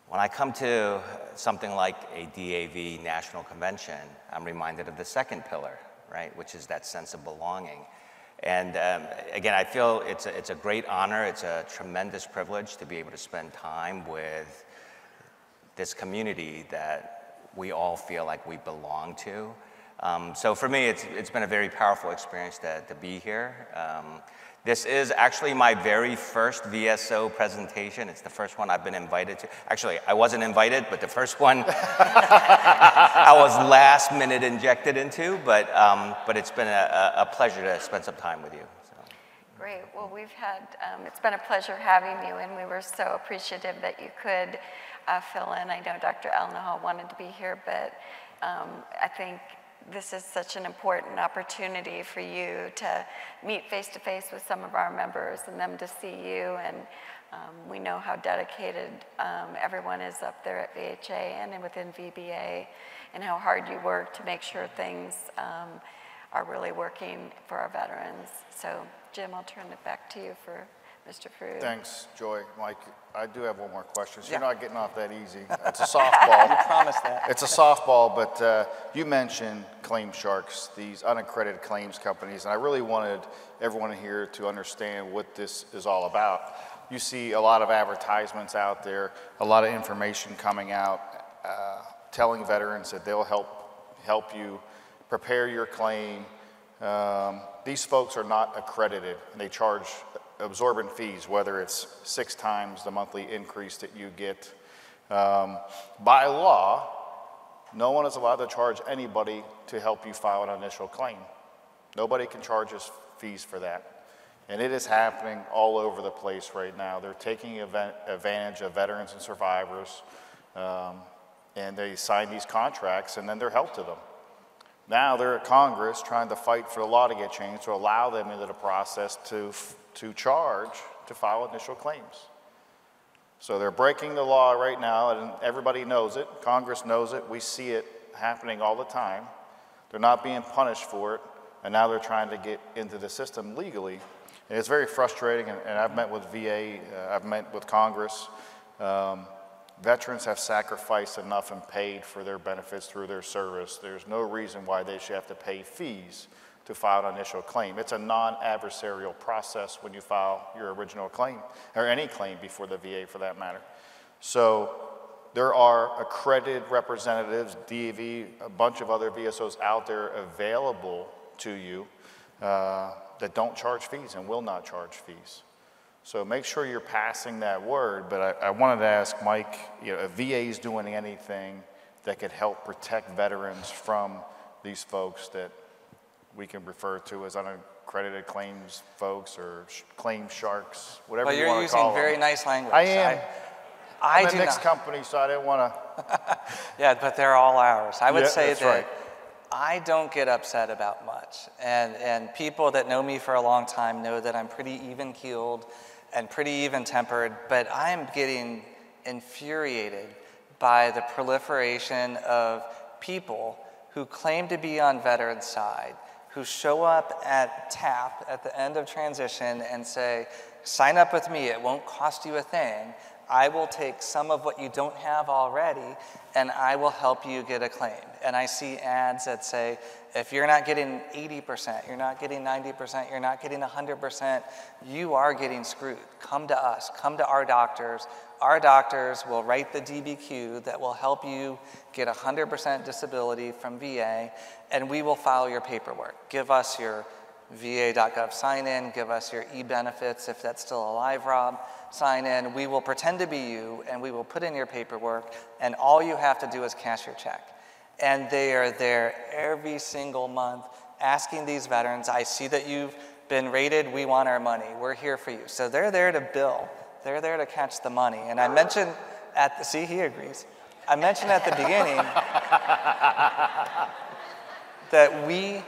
When I come to something like a DAV national convention, I'm reminded of the second pillar, right, which is that sense of belonging. And um, again, I feel it's a, it's a great honor, it's a tremendous privilege to be able to spend time with this community that we all feel like we belong to. Um, so for me, it's, it's been a very powerful experience to, to be here. Um, this is actually my very first VSO presentation. It's the first one I've been invited to. Actually, I wasn't invited, but the first one I was last minute injected into, but, um, but it's been a, a, pleasure to spend some time with you. So. Great. Well, we've had, um, it's been a pleasure having you, and we were so appreciative that you could uh, fill in. I know Dr. Elnahal wanted to be here, but um, I think this is such an important opportunity for you to meet face to face with some of our members and them to see you. And um, we know how dedicated um, everyone is up there at VHA and within VBA, and how hard you work to make sure things um, are really working for our veterans. So, Jim, I'll turn it back to you for Mr. Frueh. Thanks, Joy. Mike, I do have one more question. So Yeah. You're not getting off that easy. It's a softball. Promise that. It's a softball, but uh, you mentioned Claim Sharks, these unaccredited claims companies, and I really wanted everyone here to understand what this is all about. You see a lot of advertisements out there, a lot of information coming out, uh, telling veterans that they'll help help you prepare your claim. Um, these folks are not accredited, and they charge absorbent fees, whether it's six times the monthly increase that you get. Um, by law, no one is allowed to charge anybody to help you file an initial claim. Nobody can charge us fees for that. And it is happening all over the place right now. They're taking advantage of veterans and survivors, um, and they sign these contracts, and then they're held to them. Now they're at Congress trying to fight for the law to get changed to allow them into the process to, to charge to file initial claims. So they're breaking the law right now, and everybody knows it. Congress knows it. We see it happening all the time. They're not being punished for it, and now they're trying to get into the system legally. And it's very frustrating, and, and I've met with VA, uh, I've met with Congress. Um, veterans have sacrificed enough and paid for their benefits through their service. There's no reason why they should have to pay fees to file an initial claim. It's a non-adversarial process when you file your original claim, or any claim before the VA for that matter. So there are accredited representatives, DAV, a bunch of other VSOs out there available to you uh, that don't charge fees and will not charge fees. So make sure you're passing that word, but I, I wanted to ask Mike, you know, if VA is doing anything that could help protect veterans from these folks that we can refer to as unaccredited claims folks or sh- claim sharks, whatever Well, you you're using very nice language. I am. I, I'm do a mixed not. company, so I didn't want to. Yeah, but they're all ours. I would Yeah, say that's that right. I don't get upset about much. And, and people that know me for a long time know that I'm pretty even keeled and pretty even tempered, but I'm getting infuriated by the proliferation of people who claim to be on veterans' side, who show up at TAP at the end of transition and say, sign up with me, it won't cost you a thing. I will take some of what you don't have already and I will help you get a claim. And I see ads that say, if you're not getting 80%, you're not getting 90%, you're not getting 100%, you are getting screwed. Come to us, come to our doctors. Our doctors will write the DBQ that will help you get 100% disability from VA, and we will file your paperwork. Give us your va.gov sign in, give us your e benefits if that's still alive, Rob. Sign in. We will pretend to be you and we will put in your paperwork, and all you have to do is cash your check. And they are there every single month asking these veterans, I see that you've been rated, we want our money, we're here for you. So they're there to bill, they're there to catch the money. And I mentioned at the, see, he agrees. I mentioned at the beginning that we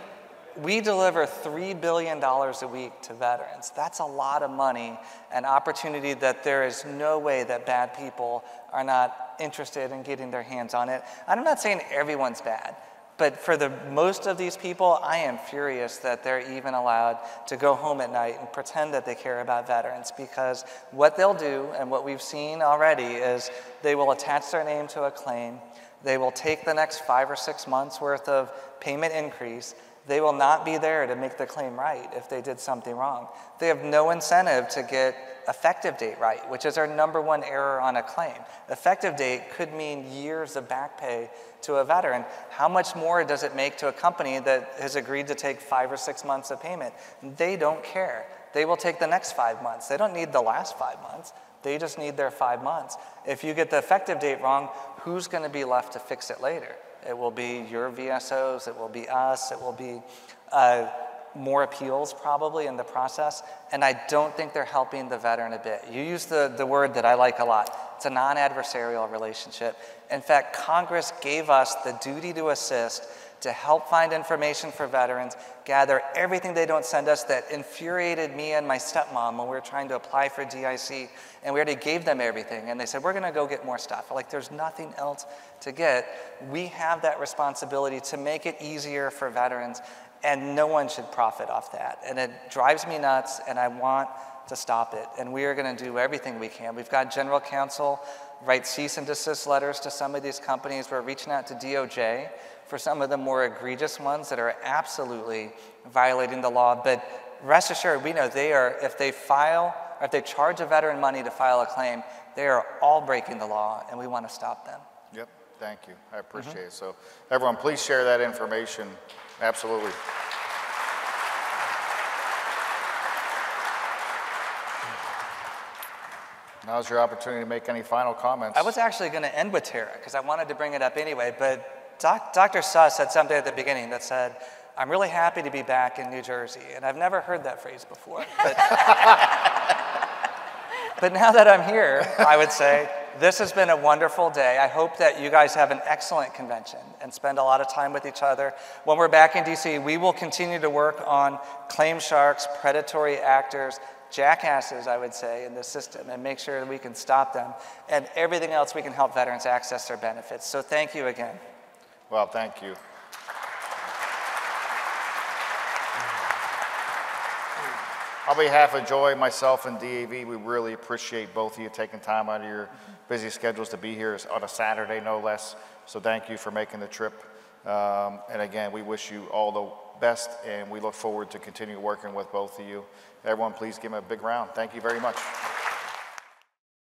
we deliver $3 billion a week to veterans. That's a lot of money and opportunity that there is no way that bad people are not interested in getting their hands on it. And I'm not saying everyone's bad, but for the most of these people, I am furious that they're even allowed to go home at night and pretend that they care about veterans because what they'll do and what we've seen already is they will attach their name to a claim. They will take the next five or six months worth of payment increase they will not be there to make the claim right if they did something wrong. They have no incentive to get effective date right, which is our number one error on a claim. Effective date could mean years of back pay to a veteran. How much more does it make to a company that has agreed to take five or six months of payment? They don't care. They will take the next five months. They don't need the last five months. They just need their five months. If you get the effective date wrong, who's going to be left to fix it later? It will be your VSOs, it will be us, it will be uh, more appeals probably in the process. And I don't think they're helping the veteran a bit. You use the, the word that I like a lot it's a non adversarial relationship. In fact, Congress gave us the duty to assist to help find information for veterans, gather everything they don't send us that infuriated me and my stepmom when we were trying to apply for DIC. And we already gave them everything. And they said, we're going to go get more stuff. Like, there's nothing else to get. We have that responsibility to make it easier for veterans, and no one should profit off that. And it drives me nuts, and I want to stop it. And we are going to do everything we can. We've got general counsel write cease and desist letters to some of these companies. We're reaching out to DOJ for some of the more egregious ones that are absolutely violating the law. But rest assured, we know they are, if they file, or if they charge a veteran money to file a claim, they are all breaking the law, and we want to stop them. Yep, thank you. I appreciate it. So, everyone, please share that information. Absolutely. Now's your opportunity to make any final comments. I was actually going to end with TERA because I wanted to bring it up anyway, but doc, Dr. Suh said something at the beginning that said, I'm really happy to be back in New Jersey. And I've never heard that phrase before. But, but now that I'm here, I would say, this has been a wonderful day. I hope that you guys have an excellent convention and spend a lot of time with each other. When we're back in DC, we will continue to work on claim sharks, predatory actors, jackasses, I would say, in the system and make sure that we can stop them and everything else we can help veterans access their benefits. So thank you again. Well, thank you. On behalf of Joy, myself, and DAV, we really appreciate both of you taking time out of your busy schedules to be here on a Saturday, no less. So thank you for making the trip. Um, and again, we wish you all the best, and we look forward to continue working with both of you. Everyone, please give them a big round. Thank you very much.